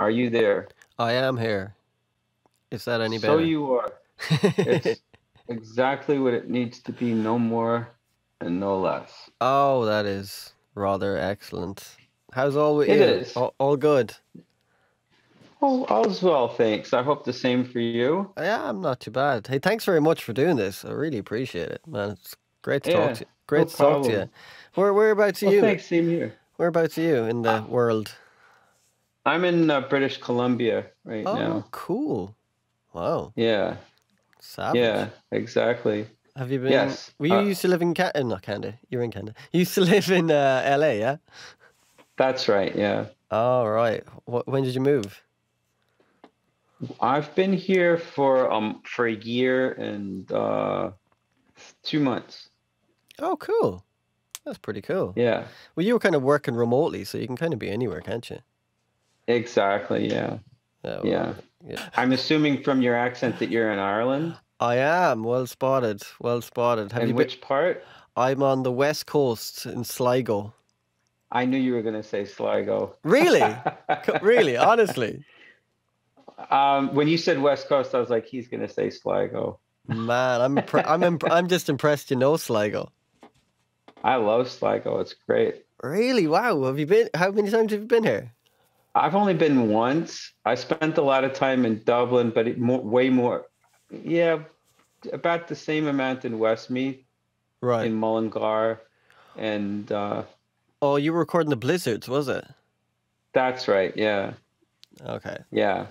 Are you there? I am here. Is that any better? So you are. It's exactly what it needs to be, no more and no less. Oh, that is rather excellent. How's all with It you? is. All, all good? Oh, all's well, thanks. I hope the same for you. Yeah, I'm not too bad. Hey, thanks very much for doing this. I really appreciate it, man. It's great to talk to you. no Great to talk to you. problem. Where whereabouts are Well, you? thanks, same here. Whereabouts are you in the world? I'm in uh, British Columbia right now. Oh, now. cool. Wow, Yeah, savage. yeah, exactly. Have you been? Yes. Well, you uh, used to live in Canada, not Canada. You're in Canada. You used to live in uh, LA, yeah? that's right. Yeah. Oh, right. Wh- when did you move? I've been here for um for a year and uh two months. Oh, cool. That's pretty cool. Yeah, Well, you were kind of working remotely, so you can kind of be anywhere, can't you? Exactly. Yeah, Yeah. well, yeah. yeah. I'm assuming from your accent that you're in Ireland. I am. Well spotted. Well spotted. Have and you been? which part? I'm on the west coast in Sligo. I knew you were going to say Sligo. Really? Really? Honestly? um, when you said West Coast, I was like, he's going to say Sligo. Man, I'm impre- I'm imp- I'm just impressed you know Sligo. I love Sligo. It's great. Really? Wow. Have you been? How many times have you been here? I've only been once. I spent a lot of time in Dublin, but it more, way more. Yeah, about the same amount in Westmeath, Right. in Mullingar, and uh, Oh, you were recording the Blizzards, was it? that's right. Yeah, Okay. yeah.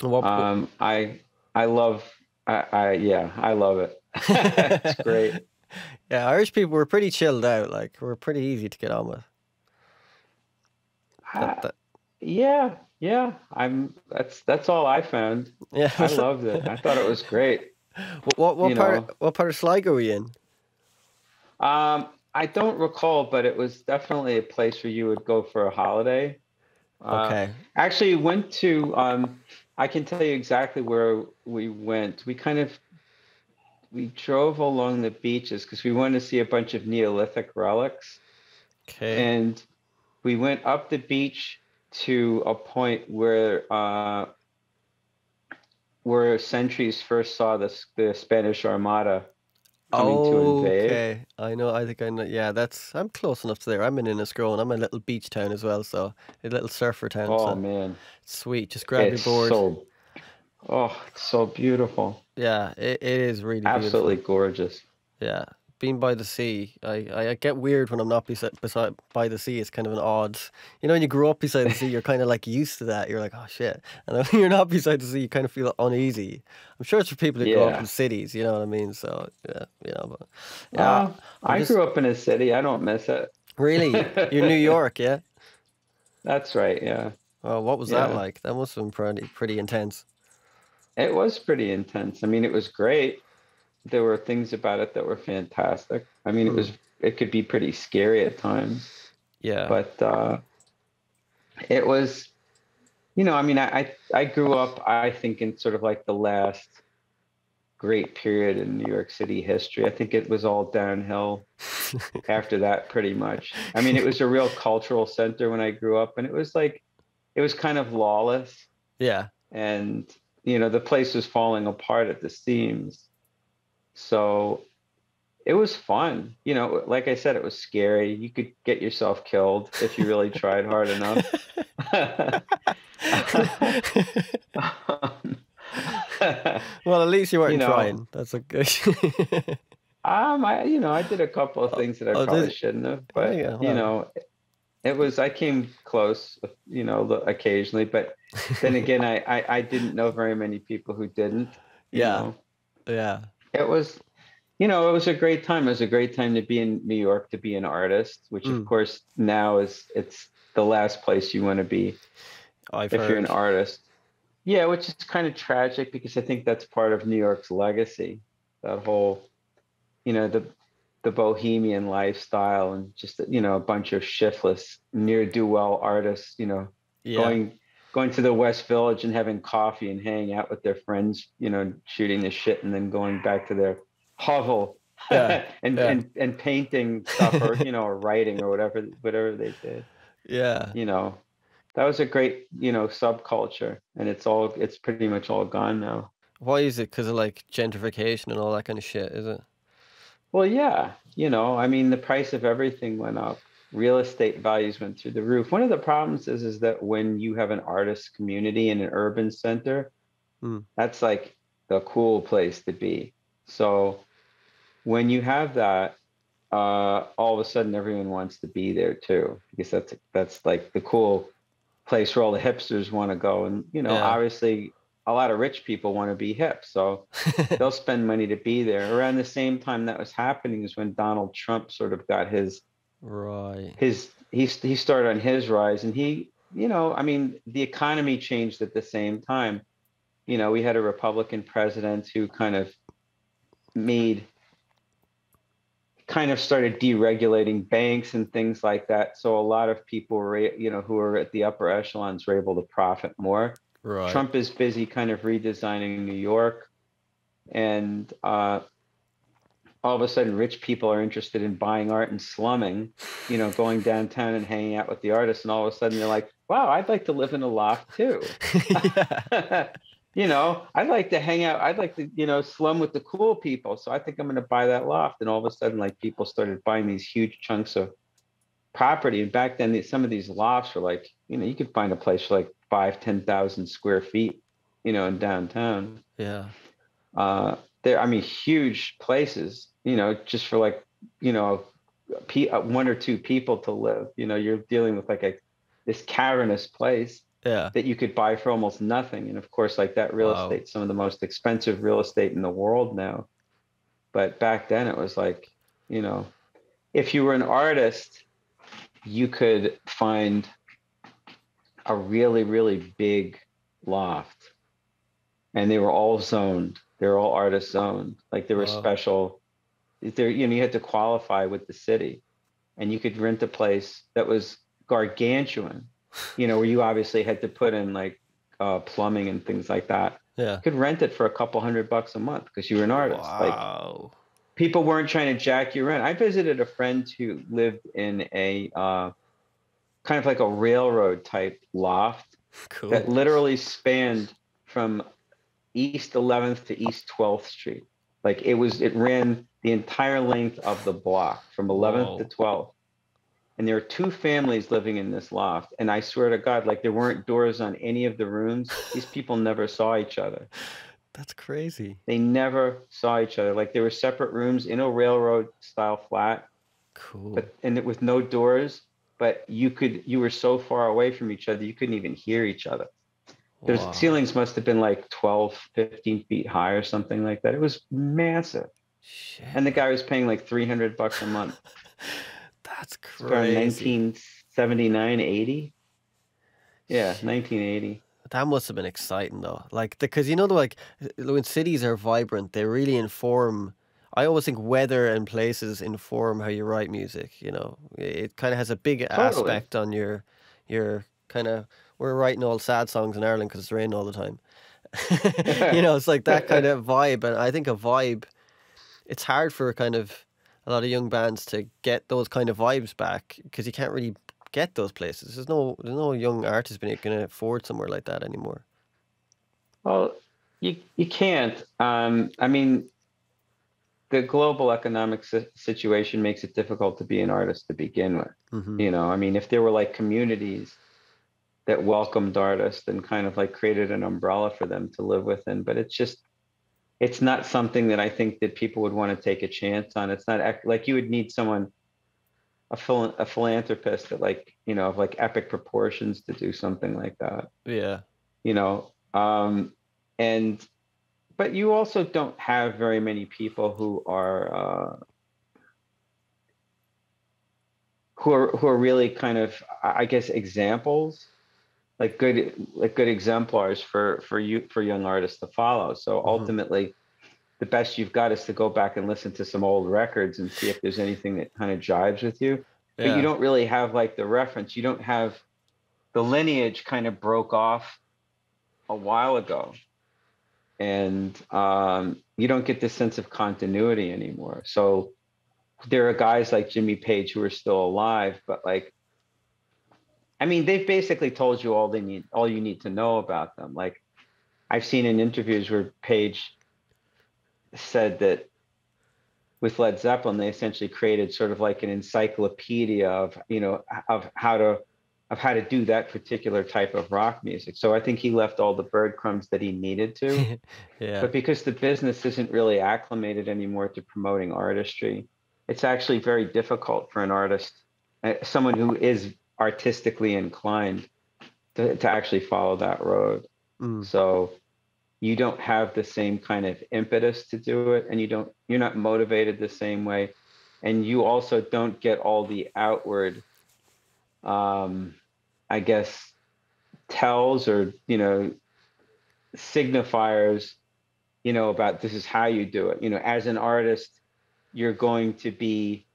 What? Um, I I love. I, I yeah, I love it. it's great. yeah, Irish people were pretty chilled out. Like, we're pretty easy to get on with. Uh, That- that- yeah, yeah. I'm. That's that's all I found. yeah. I loved it. I thought it was great. what what, what part? know. What part of Sligo were you in? Um, I don't recall, but it was definitely a place where you would go for a holiday. Uh, Okay. Actually, went to. Um, I can tell you exactly where we went. We kind of we drove along the beaches because we wanted to see a bunch of Neolithic relics, Okay. and we went up the beach to a point where uh, where sentries first saw the the Spanish Armada coming to invade. Okay, I know. I think I know. Yeah, that's. I'm close enough to there. I'm in Enniscrone. I'm a little beach town as well, so a little surfer town. Oh so man. sweet. Just grab it's your board. so oh it's so beautiful Yeah, it, it is really absolutely beautiful. gorgeous Yeah, being by the sea, I, I, I get weird when I'm not beside, beside by the sea. It's kind of an odd. You know, when you grow up beside the sea, you're kind of like used to that. You're like, oh shit. And then when you're not beside the sea, you kind of feel uneasy. I'm sure it's for people who grow up in cities. You know what I mean? So yeah, you know, but yeah. uh, I'm just- grew up in a city i don't miss it Really, you're New York, yeah? that's right yeah Oh, what was that like? That must have been pretty pretty intense. it was pretty intense i mean it was great there were things about it that were fantastic i mean it Hmm. was it could be pretty scary at times Yeah. but uh it was you know i mean I, I i grew up i think in sort of like the last great period in new york city history i think it was all downhill after that pretty much i mean it was a real cultural center when i grew up and it was like it was kind of lawless yeah. and you know the place was falling apart at the seams so it was fun you know like i said it was scary you could get yourself killed if you really tried hard enough well, at least you weren't You know. trying. That's a good. um i you know i did a couple of things that i oh, probably you? shouldn't have but yeah, you know it was i came close you know occasionally but then again I, I i didn't know very many people who didn't Yeah. know. yeah. It was you know it was a great time it was a great time to be in new york to be an artist which Mm. of course now is it's the last place you want to be I've if heard. you're an artist yeah which is kind of tragic because i think that's part of new york's legacy that whole you know the the bohemian lifestyle and just you know a bunch of shiftless near do well artists you know yeah. going going to the West Village and having coffee and hanging out with their friends, you know, shooting the shit and then going back to their hovel Yeah, and, yeah. and and painting stuff or you know or writing or whatever whatever they did. yeah. You know, that was a great you know subculture, and it's all it's pretty much all gone now. Why is it? Because of like gentrification and all that kind of shit, is it? Well, yeah, you know, I mean, the price of everything went up. Real estate values went through the roof. One of the problems is is that when you have an artist community in an urban center, Mm. that's like the cool place to be. So when you have that, uh, all of a sudden everyone wants to be there too, because that's that's like the cool place where all the hipsters want to go. And you know, Yeah. obviously, a lot of rich people want to be hip, so they'll spend money to be there. Around the same time that was happening is when Donald Trump sort of got his right. his he he started on his rise, and he you know I mean the economy changed at the same time. You know, we had a Republican president who kind of made kind of started deregulating banks and things like that. So a lot of people were, you know, who were at the upper echelons were able to profit more. Right. Trump is busy kind of redesigning New York, and uh, all of a sudden, rich people are interested in buying art and slumming, you know, going downtown and hanging out with the artists, and all of a sudden, they're like, "Wow, I'd like to live in a loft too." you know, I'd like to hang out. I'd like to, you know, slum with the cool people. So I think I'm going to buy that loft. And all of a sudden, like people started buying these huge chunks of property. And back then, some of these lofts were like, you know, you could find a place for like five, ten thousand square feet, you know, in downtown. Yeah. Uh, there, I mean, huge places, you know, just for like, you know, pe- uh, one or two people to live. You know, you're dealing with like a this cavernous place Yeah. that you could buy for almost nothing. And of course, like that real Wow. estate, some of the most expensive real estate in the world now. But back then it was like, you know, if you were an artist, you could find a really, really big loft. And they were all zoned. They were all artist zoned. Like there were Wow. special there, you know, you had to qualify with the city. And you could rent a place that was gargantuan you know, where you obviously had to put in like uh, plumbing and things like that. Yeah. You could rent it for a couple hundred bucks a month because you were an artist. Like Wow. people weren't trying to jack your rent. I visited a friend who lived in a uh, kind of like a railroad type loft Cool. that literally spanned from East 11th to East 12th Street. Like it was, it ran the entire length of the block from 11th to 12th. And there were two families living in this loft. And I swear to God, like there weren't doors on any of the rooms. These people never saw each other. That's crazy. They never saw each other. Like there were separate rooms in a railroad style flat, Cool. but and it with no doors. But you could, you were so far away from each other, you couldn't even hear each other. The Wow. ceilings must have been like 12, 15 feet high or something like that. It was massive. Shit. And the guy was paying like 300 bucks a month. That's crazy. 1979, 80. Yeah, 1980. That must have been exciting though. Like, because you know, like when cities are vibrant, they really inform. I always think weather and places inform how you write music. You know, it kind of has a big Totally. aspect on your your kind of. We're writing all sad songs in Ireland because it's raining all the time. you know, it's like that kind of vibe, and I think a vibe. It's hard for kind of a lot of young bands to get those kind of vibes back because you can't really get those places. There's no there's no young artist being going to afford somewhere like that anymore. Well, you you can't. Um, I mean, the global economic si- situation makes it difficult to be an artist to begin with. hmm You know, I mean, if there were like communities that welcomed artists and kind of like created an umbrella for them to live within, but it's just it's not something that I think that people would want to take a chance on. It's not like you would need someone a phil- a philanthropist that like you know of like epic proportions to do something like that Yeah. you know um and but you also don't have very many people who are uh who are who are really kind of i I guess examples like good like good exemplars for for you for young artists to follow. So Mhm. ultimately the best you've got is to go back and listen to some old records and see if there's anything that kind of jives with you. But you don't really have like the reference. You don't have the lineage kind of broke off a while ago. And um, you don't get this sense of continuity anymore. So there are guys like jimmy page who are still alive but like I mean, they've basically told you all they need, all you need to know about them. Like, I've seen in interviews where Page said that with Led Zeppelin, they essentially created sort of like an encyclopedia of, you know, of how to of how to do that particular type of rock music. So I think he left all the breadcrumbs that he needed to. yeah. But because the business isn't really acclimated anymore to promoting artistry, it's actually very difficult for an artist, uh, someone who is artistically inclined, to, to actually follow that road. Mm. So you don't have the same kind of impetus to do it, and you don't you're not motivated the same way, and you also don't get all the outward, um, I guess, tells or you know signifiers, you know about this is how you do it. You know, as an artist, you're going to be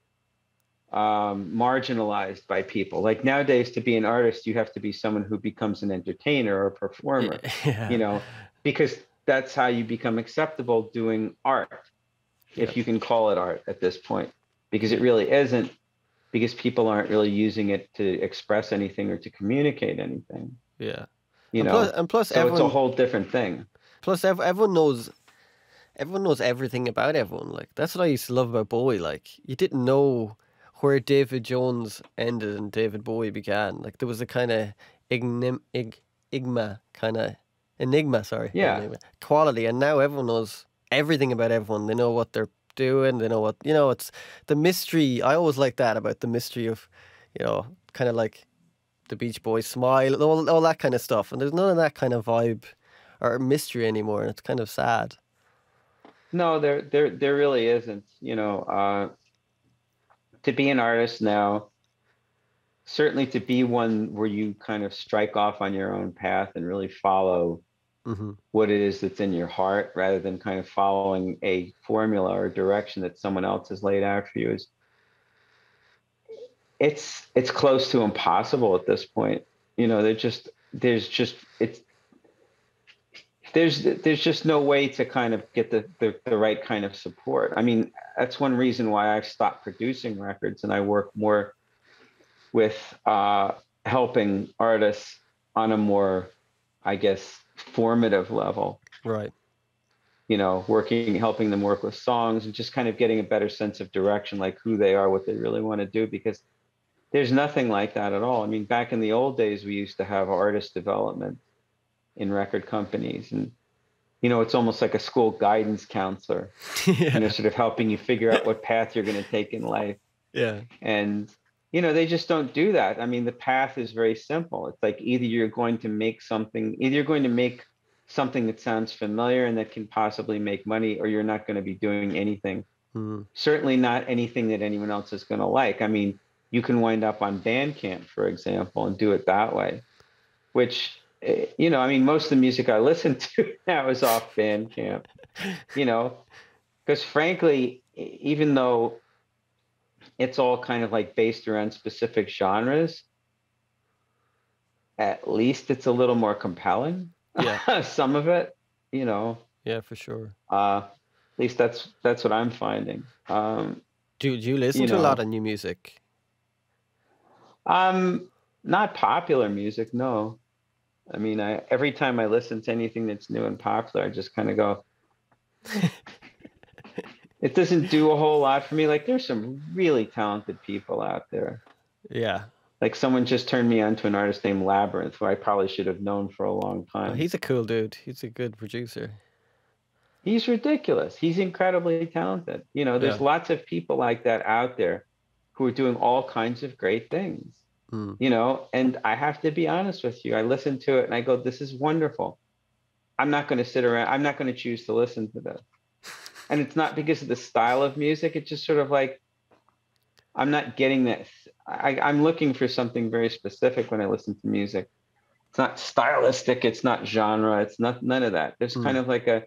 um, marginalized by people. Like nowadays, to be an artist, you have to be someone who becomes an entertainer or a performer. yeah. You know, because that's how you become acceptable doing art, if Yep. you can call it art at this point, because it really isn't. Because people aren't really using it to express anything or to communicate anything. Yeah. You and know, plus, and plus so it's a everyone, whole different thing. plus everyone knows, everyone knows everything about everyone. Like that's what I used to love about Bowie. Like you didn't know where David Jones ended and David Bowie began. Like there was a kind of ignim, ig, igma kind of enigma. Sorry, Yeah. enigma, quality. And now everyone knows everything about everyone. They know what they're doing. They know what you know. It's the mystery. I always like that about the mystery of, you know, kind of like the Beach Boys smile, all, all that kind of stuff. And there's none of that kind of vibe or mystery anymore. And it's kind of sad. No, there there there really isn't. You know, uh, to be an artist now, certainly to be one where you kind of strike off on your own path and really follow hmm what it is that's in your heart rather than kind of following a formula or direction that someone else has laid out for you is it's it's close to impossible at this point. You know there's just there's just it's there's there's just no way to kind of get the, the the right kind of support. I mean that's one reason why i've stopped producing records and i work more with uh helping artists on a more i guess formative level. Right. you know working helping them work with songs and just kind of getting a better sense of direction like who they are what they really want to do because there's nothing like that at all. I mean back in the old days we used to have artist development in record companies and you know it's almost like a school guidance counselor you know yeah. sort of helping you figure out what path you're going to take in life Yeah. and you know they just don't do that i mean the path is very simple it's like either you're going to make something either you're going to make something that sounds familiar and that can possibly make money or you're not going to be doing anything Mm. certainly not anything that anyone else is going to like i mean you can wind up on bandcamp for example and do it that way which you know i mean most of the music i listen to now is off bandcamp you know because frankly even though it's all kind of like based around specific genres at least it's a little more compelling Yeah. some of it you know Yeah, for sure. uh at least that's that's what i'm finding um Do, do you listen You to a lot of new music? um not popular music no i mean i every time i listen to anything that's new and popular i just kind of go it doesn't do a whole lot for me like there's some really talented people out there Yeah. like someone just turned me on to an artist named Labrinth who i probably should have known for a long Oh, time he's a cool dude. He's a good producer. he's ridiculous he's incredibly talented you know there's Yeah. lots of people like that out there who are doing all kinds of great things Mm. you know and i have to be honest with you i listen to it and i go this is wonderful i'm not going to sit around i'm not going to choose to listen to this and it's not because of the style of music it's just sort of like i'm not getting that I, i'm looking for something very specific when i listen to music it's not stylistic it's not genre it's not none of that there's Hmm. kind of like a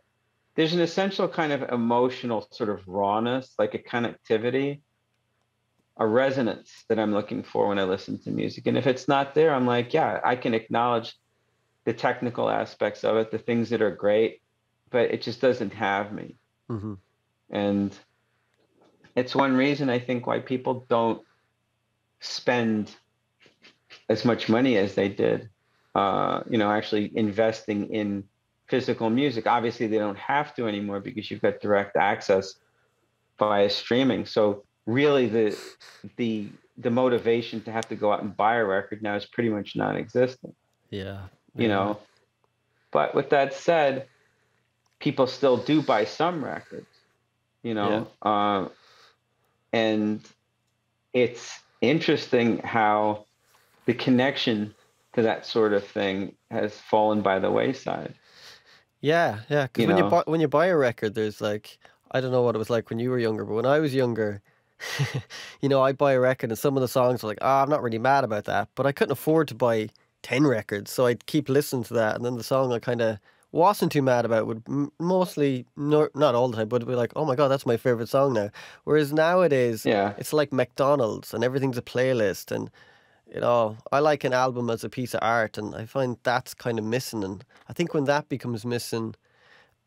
there's an essential kind of emotional sort of rawness like a connectivity a resonance that I'm looking for when I listen to music. And if it's not there, I'm like, yeah, I can acknowledge the technical aspects of it, the things that are great, but it just doesn't have me. hmm And it's one reason I think why people don't spend as much money as they did. Uh, you know, actually investing in physical music. Obviously, they don't have to anymore because you've got direct access via streaming. So really, the the the motivation to have to go out and buy a record now is pretty much non-existent. Yeah. You yeah. know, but with that said, people still do buy some records. You know, yeah. uh, and it's interesting how the connection to that sort of thing has fallen by the wayside. Yeah, yeah. Because when know? you buy when you buy a record, there's like I don't know what it was like when you were younger, but when I was younger, you know, I'd buy a record and some of the songs were like, ah, oh, I'm not really mad about that, but I couldn't afford to buy ten records, so I'd keep listening to that, and then the song I kind of wasn't too mad about would mostly not not all the time, but it'd be like, oh my god, that's my favorite song now. Whereas nowadays, yeah, it's like McDonald's and everything's a playlist, and you know, I like an album as a piece of art, and I find that's kind of missing. And I think when that becomes missing,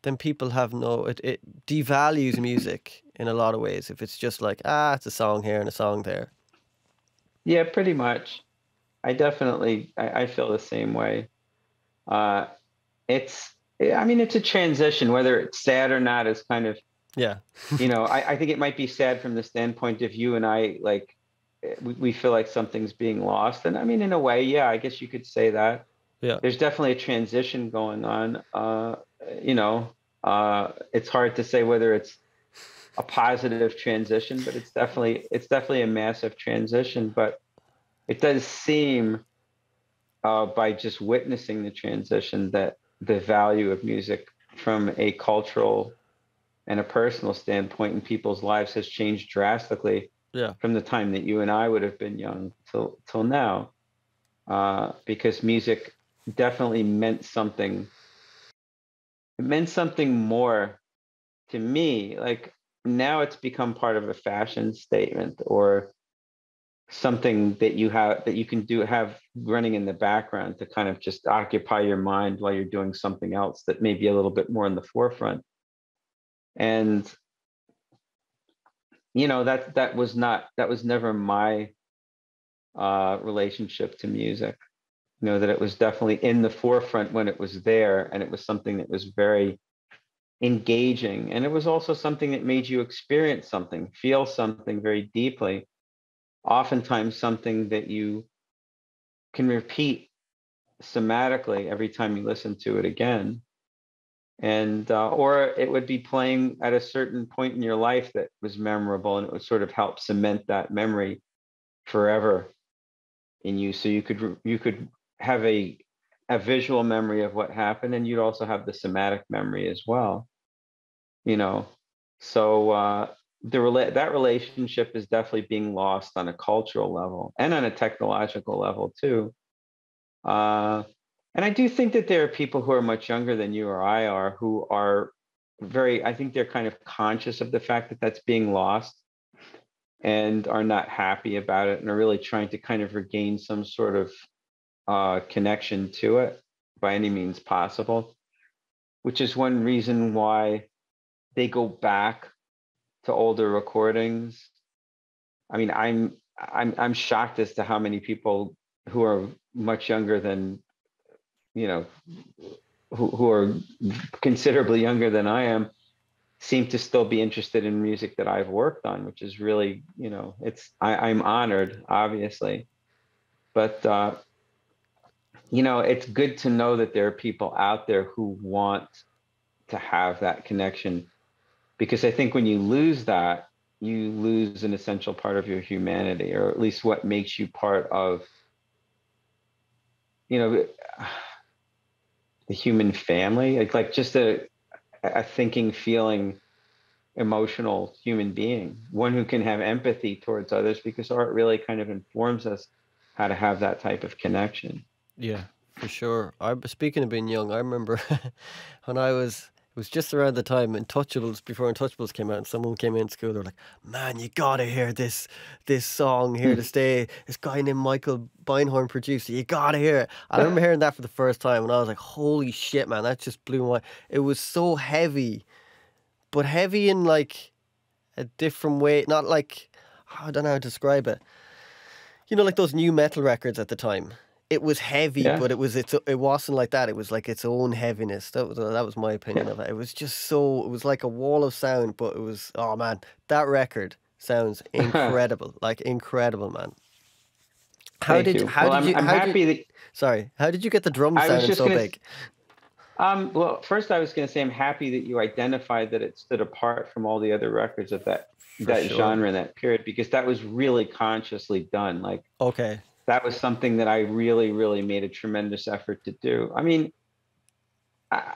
then people have no it, it devalues music in a lot of ways. If it's just like ah, it's a song here and a song there. Yeah, pretty much. I definitely I, I feel the same way. Uh, it's I mean it's a transition, whether it's sad or not is kind of yeah. you know, I, I think it might be sad from the standpoint of you and I like we, we feel like something's being lost. And I mean in a way, yeah, I guess you could say that. Yeah. There's definitely a transition going on. Uh, you know, uh, it's hard to say whether it's a positive transition, but it's definitely it's definitely a massive transition. But it does seem uh, by just witnessing the transition that the value of music from a cultural and a personal standpoint in people's lives has changed drastically yeah. from the time that you and I would have been young till till now, uh, because music definitely meant something. It meant something more to me. Like now, it's become part of a fashion statement or something that you have that you can do have running in the background to kind of just occupy your mind while you're doing something else that may be a little bit more in the forefront. And you know that that was not that was never my uh relationship to music. You know that it was definitely in the forefront when it was there and it was something that was very engaging and it was also something that made you experience something feel something very deeply oftentimes something that you can repeat somatically every time you listen to it again. And uh, or it would be playing at a certain point in your life that was memorable and it would sort of help cement that memory forever in you. So you could you could have a a visual memory of what happened and you'd also have the somatic memory as well you know so uh the rela- that relationship is definitely being lost on a cultural level and on a technological level too. Uh, and I do think that there are people who are much younger than you or I are who are very, I think they're kind of conscious of the fact that that's being lost and are not happy about it and are really trying to kind of regain some sort of uh, connection to it by any means possible, which is one reason why they go back to older recordings. I mean, I'm I'm I'm shocked as to how many people who are much younger than you know who, who are considerably younger than I am seem to still be interested in music that I've worked on, which is really, you know, it's I, I'm honored, obviously. But uh, you know, it's good to know that there are people out there who want to have that connection because I think when you lose that, you lose an essential part of your humanity, or at least what makes you part of, you know, the human family, like, like just a, a thinking, feeling, emotional human being, one who can have empathy towards others, because art really kind of informs us how to have that type of connection. Yeah, for sure. I speaking of being young, I remember when I was it was just around the time Untouchables before Untouchables came out, and someone came in school. They're like, "Man, you gotta hear this this song here to stay." This guy named Michael Beinhorn produced it. You gotta hear it. I remember hearing that for the first time, and I was like, "Holy shit, man! That just blew my." It was so heavy, but heavy in like a different way. Not like I don't know how to describe it. you know, like those nu metal records at the time. It was heavy, Yeah. but it was it's it wasn't like that. It was like its own heaviness. That was that was my opinion Yeah. of it. It was just so it was like a wall of sound, but it was oh man, that record sounds incredible, like incredible, man. How Thank did you. how well, did you I'm, I'm how happy did, that sorry how did you get the drum I was sounding just so big? Um, well, first I was going to say I'm happy that you identified that it stood apart from all the other records of that For that sure. genre in that period because that was really consciously done. Like Okay, that was something that I really, really made a tremendous effort to do. I mean, I,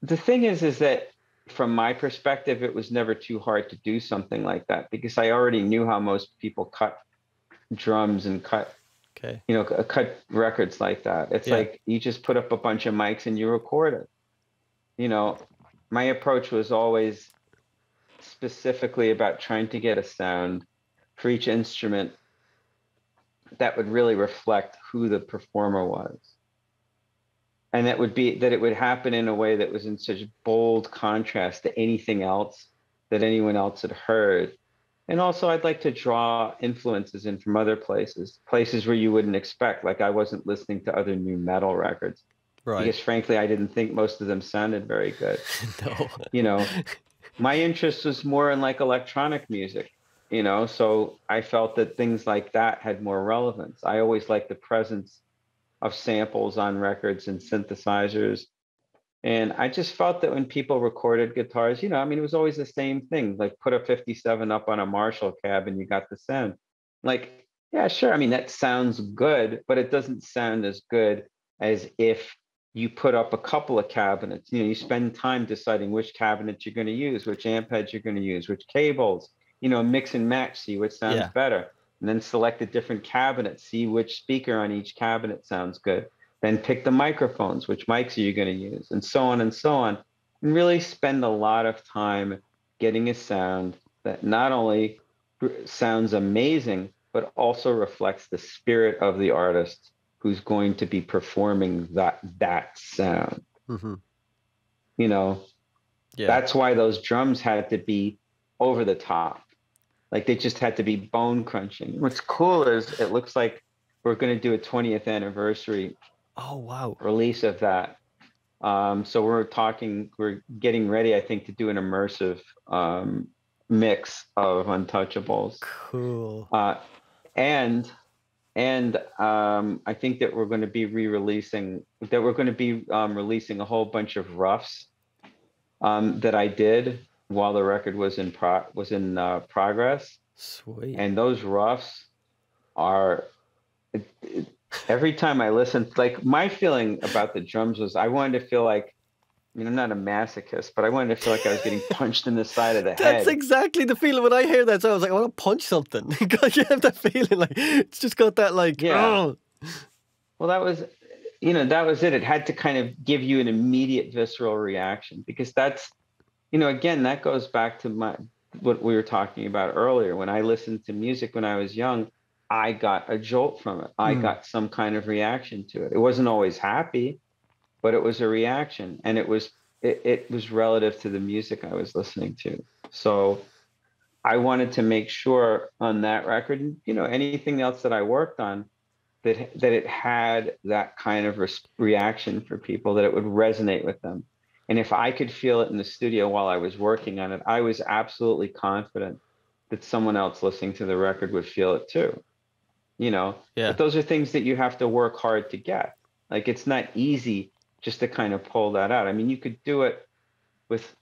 the thing is, is that from my perspective, it was never too hard to do something like that because I already knew how most people cut drums and cut okay, you know, cut records like that. It's Yeah. like you just put up a bunch of mics and you record it. You know, my approach was always specifically about trying to get a sound for each instrument that would really reflect who the performer was. And that would be that it would happen in a way that was in such bold contrast to anything else that anyone else had heard. And also, I'd like to draw influences in from other places, places where you wouldn't expect. Like I wasn't listening to other nu metal records right. because, frankly, I didn't think most of them sounded very good. no, You know, my interest was more in like electronic music. You know, so I felt that things like that had more relevance. I always liked the presence of samples on records and synthesizers. And I just felt that when people recorded guitars, you know, I mean, it was always the same thing. Like put a 57 up on a Marshall cab and you got the sound. Like, yeah, sure. I mean, that sounds good, but it doesn't sound as good as if you put up a couple of cabinets. You know, you spend time deciding which cabinets you're going to use, which amp heads you're going to use, which cables, you know, mix and match, see which sounds Yeah. better. And then select a different cabinet, see which speaker on each cabinet sounds good. Then pick the microphones which mics are you going to use and so on and so on. And really spend a lot of time getting a sound that not only sounds amazing but also reflects the spirit of the artist who's going to be performing that that sound. Hmm you know? Yeah, that's why those drums had to be over the top like they just had to be bone crunching what's cool is it looks like we're going to do a 20th anniversary oh wow, release of that. Um, so we're talking, we're getting ready, I think, to do an immersive um, mix of Untouchables, cool. uh, and and um, I think that we're going to be re-releasing that we're going to be um, releasing a whole bunch of roughs um, that I did while the record was in pro- was in uh, progress Sweet. and those roughs are it, it- every time I listen, like my feeling about the drums was I wanted to feel like, I mean, I'm not a masochist, but I wanted to feel like I was getting punched in the side of the That's head. That's exactly the feeling when I hear that. So I was like, I want to punch something because you have that feeling like it's just got that like Yeah. oh Well, that was, you know, that was it. It had to kind of give you an immediate visceral reaction because that's, you know, again, that goes back to my what we were talking about earlier. When I listened to music when I was young, I got a jolt from it. I Mm. got some kind of reaction to it. It wasn't always happy, but it was a reaction, and it was it, it was relative to the music I was listening to. So I wanted to make sure on that record, you know, anything else that I worked on, that that it had that kind of res- reaction for people, that it would resonate with them. And if I could feel it in the studio while I was working on it, I was absolutely confident that someone else listening to the record would feel it too. You know, yeah but those are things that you have to work hard to get. Like it's not easy just to kind of pull that out. I mean, you could do it with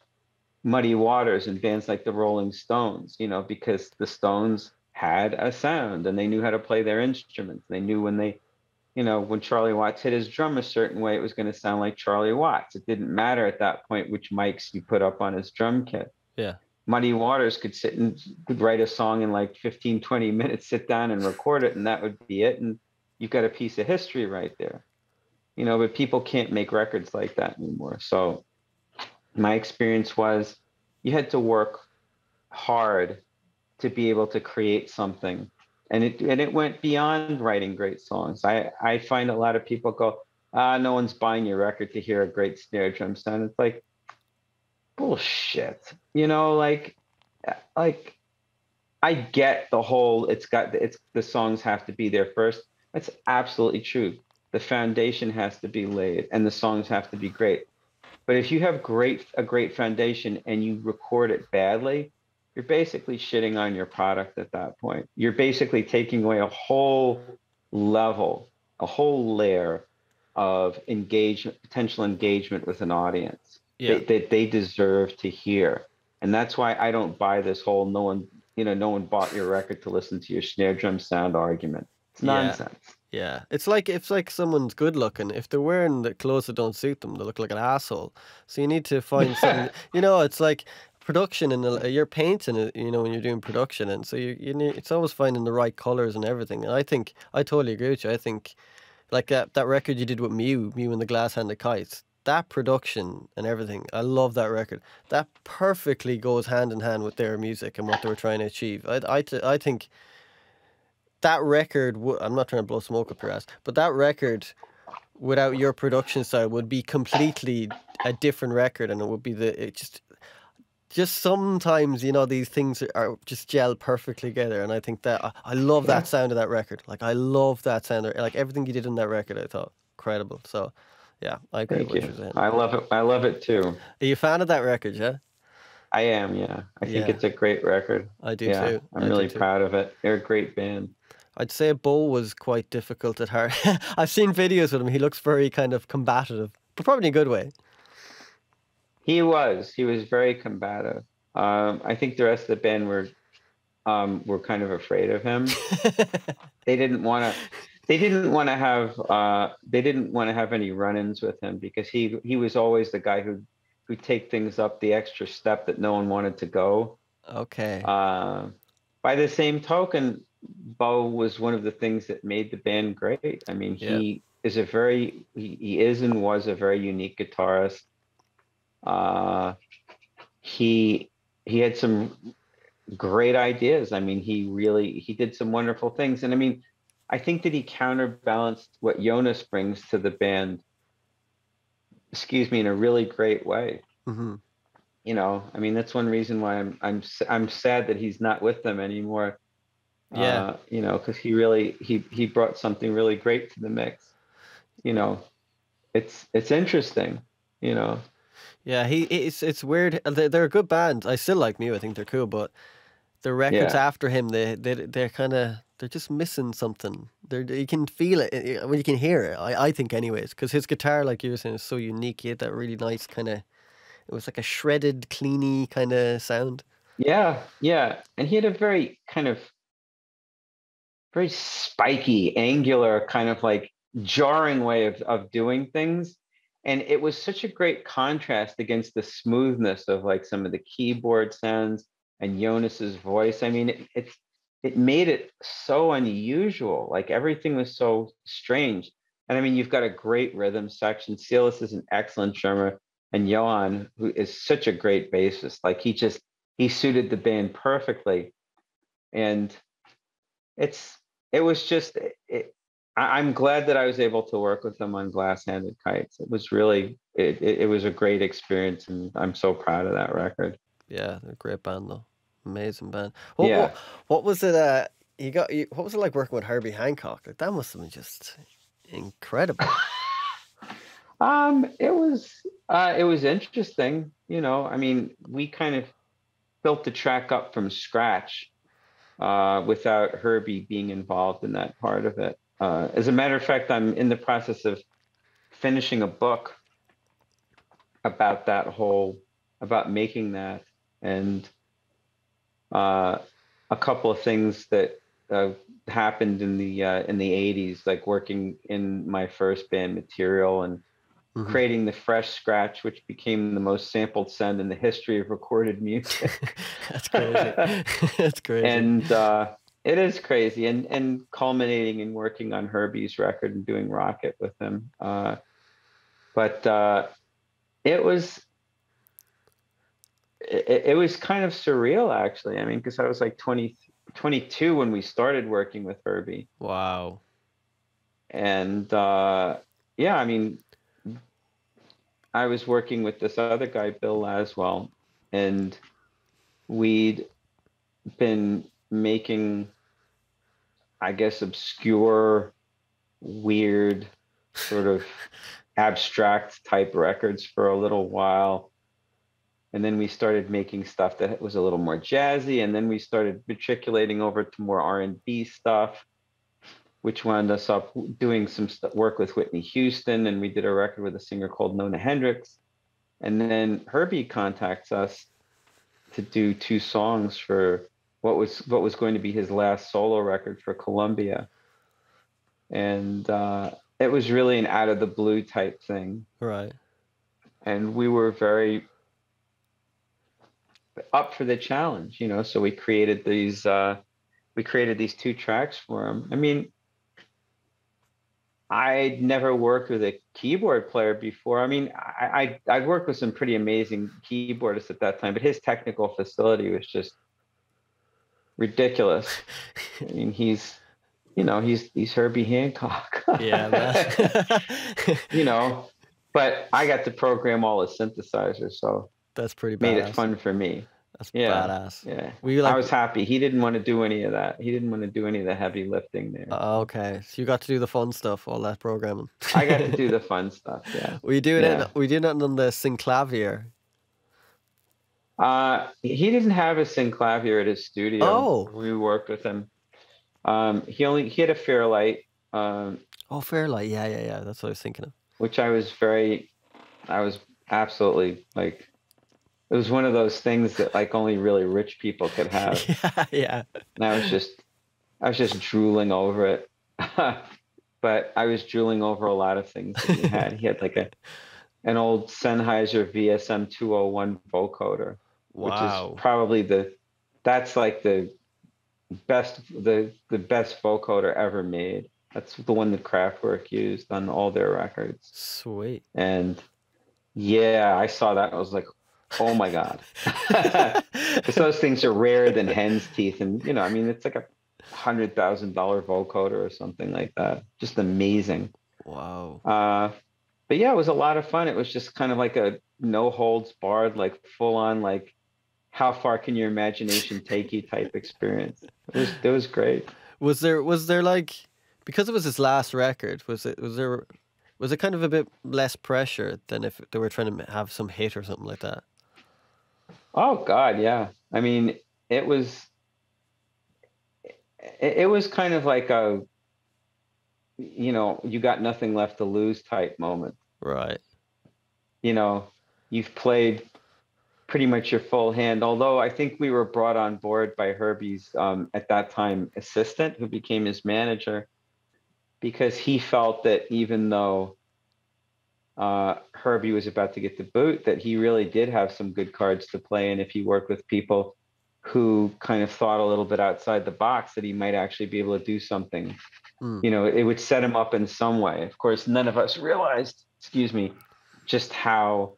Muddy Waters and bands like the Rolling Stones, you know, because the Stones had a sound and they knew how to play their instruments. They knew when they, you know, when Charlie Watts hit his drum a certain way, it was going to sound like Charlie Watts. It didn't matter at that point which mics you put up on his drum kit. Yeah. Muddy Waters could sit and could write a song in like 15, 20 minutes, sit down and record it, and that would be it. And you've got a piece of history right there. You know, but people can't make records like that anymore. So my experience was you had to work hard to be able to create something. And it and it went beyond writing great songs. I, I find a lot of people go, ah, no one's buying your record to hear a great snare drum sound. It's like bullshit. You know, like like I get the whole. It's got it's the songs have to be there first. That's absolutely true. The foundation has to be laid, and the songs have to be great. But if you have great a great foundation and you record it badly, you're basically shitting on your product at that point. You're basically taking away a whole level, a whole layer of engagement, potential engagement with an audience Yeah. that, that they deserve to hear. And that's why I don't buy this whole no one, you know, no one bought your record to listen to your snare drum sound argument. It's Yeah. nonsense. Yeah, it's like it's like someone's good looking. If they're wearing the clothes that don't suit them, they look like an asshole. So you need to find something. You know, it's like production and you're painting it. You know, when you're doing production, and so you you need it's always finding the right colors and everything. And I think I totally agree with you. I think like that that record you did with Mew, Mew and the Glass Handed Kites. That production and everything, I love that record. That perfectly goes hand in hand with their music and what they were trying to achieve. I I, I think that record I'm not trying to blow smoke up your ass, but that record without your production style would be completely a different record and it would be the it just just sometimes you know these things are- are just gel perfectly together and I think that I, I love Yeah. that sound of that record like I love that sound of, like everything you did in that record I thought incredible so yeah I agree Thank with you. I love it. I love it too. are you a fan of that record yeah I am. Yeah. I think Yeah. it's a great record. I do yeah. too I'm I really too. proud of it. They're a great band. I'd say Bo was quite difficult at heart. I've seen videos with him. He looks very kind of combative, but probably in a good way. He was. He was very combative. Um, I think the rest of the band were um, were kind of afraid of him. they didn't want to. They didn't want to have. Uh, they didn't want to have any run-ins with him because he he was always the guy who who take things up the extra step that no one wanted to go. okay. Uh, by the same token, Bo was one of the things that made the band great. I mean, Yeah. he is a very he, he is and was a very unique guitarist. Uh, he he had some great ideas. I mean, he really he did some wonderful things, and I mean, I think that he counterbalanced what Jonas brings to the band. Excuse me, in a really great way hmm you know i mean that's one reason why i'm i'm i'm sad that he's not with them anymore Yeah. uh, you know because he really he he brought something really great to the mix you know it's it's interesting you know Yeah, he it's it's weird. uh, They're, they're a good band. I still like Mew. I think they're cool, but the records Yeah. after him, they they they're kind of they're just missing something. They're you can feel it when you can hear it. I I think anyways, because his guitar, like you were saying, is so unique. He had that really nice kind of. It was like a shredded, cleany kind of sound. yeah yeah and he had a very kind of very spiky angular kind of like jarring way of of doing things and it was such a great contrast against the smoothness of like some of the keyboard sounds and Jonas's voice. I mean, it, it's it made it so unusual. Like everything was so strange. And I mean, you've got a great rhythm section. Silas is an excellent drummer, and Johan, who is such a great bassist. Like he just he suited the band perfectly, and it's it was just it, I- I'm glad that I was able to work with them on Glass Handed Kites. It was really it, it, it was a great experience, and I'm so proud of that record. Yeah, they're a great band though. Amazing band. What, Yeah. what, what was it? Uh, you got. You, what was it like working with Herbie Hancock? Like that must have been just incredible. Um, it was uh, it was interesting. You know, I mean, we kind of built the track up from scratch uh, without Herbie being involved in that part of it. Uh, as a matter of fact, I'm in the process of finishing a book about that whole about making that and uh, a couple of things that uh, happened in the uh, in the 80s like working in my first band material and Mhm. creating the fresh scratch which became the most sampled sound in the history of recorded music That's crazy. That's crazy. and uh, it is crazy and and culminating in working on herbie's record and doing Rockit with him uh, but uh, it was it, it was kind of surreal actually i mean because i was like 20 22 when we started working with herbie wow. and uh, yeah, I mean, I was working with this other guy, Bill Laswell, and we'd been making, I guess, obscure, weird, sort of abstract type records for a little while. And then we started making stuff that was a little more jazzy, and then we started matriculating over to more R and B stuff, which wound us up doing some work with Whitney Houston, and we did a record with a singer called Nona Hendryx. And then Herbie contacts us to do two songs for what was what was going to be his last solo record for Columbia. And uh, it was really an out of the blue type thing. Right. And we were very up for the challenge, you know. So we created these uh, we created these two tracks for him. I mean, I'd never worked with a keyboard player before. I mean, I, I would worked with some pretty amazing keyboardists at that time, but his technical facility was just ridiculous. I mean, he's you know he's he's Herbie Hancock. yeah, you know, but I got to program all his synthesizers, so that's pretty badass. made it fun for me. That's yeah, badass. Yeah, we like, I was happy. He didn't want to do any of that. He didn't want to do any of the heavy lifting there. Uh, okay, so you got to do the fun stuff, all that programming. I got to do the fun stuff. Yeah. We do it. Yeah. we did it on the synclavier. Uh, he didn't have a synclavier at his studio. Oh, we worked with him. Um, he only he had a Fairlight. Um, oh, Fairlight. Yeah, yeah, yeah. That's what I was thinking of. Which I was very, I was absolutely like it was one of those things that like only really rich people could have. yeah, yeah. And I was just, I was just drooling over it. but I was drooling over a lot of things that he had. he had like a, an old Sennheiser VSM 201 vocoder, wow. which is probably the, that's like the best, the the best vocoder ever made. That's the one that Kraftwerk used on all their records. Sweet. And yeah, I saw that. I was like, Oh my god! Because those things are rarer than hen's teeth, and you know, I mean, it's like a hundred thousand dollar vocoder or something like that. Just amazing. Wow. Uh, but yeah, it was a lot of fun. It was just kind of like a no holds barred, like full on, like how far can your imagination take you type experience. It was it was great. Was there was there like because it was his last record? Was it was there was it kind of a bit less pressure than if they were trying to have some hit or something like that? Oh God, yeah. I mean, it was it, was kind of like a you know, you got nothing left to lose type moment. Right. You know, you've played pretty much your full hand. Although I think we were brought on board by Herbie's um, at that time assistant, who became his manager, because he felt that even though uh, Herbie was about to get the boot, that he really did have some good cards to play. And if he worked with people who kind of thought a little bit outside the box, that he might actually be able to do something. Mm. You know, it would set him up in some way. Of course, none of us realized, excuse me, just how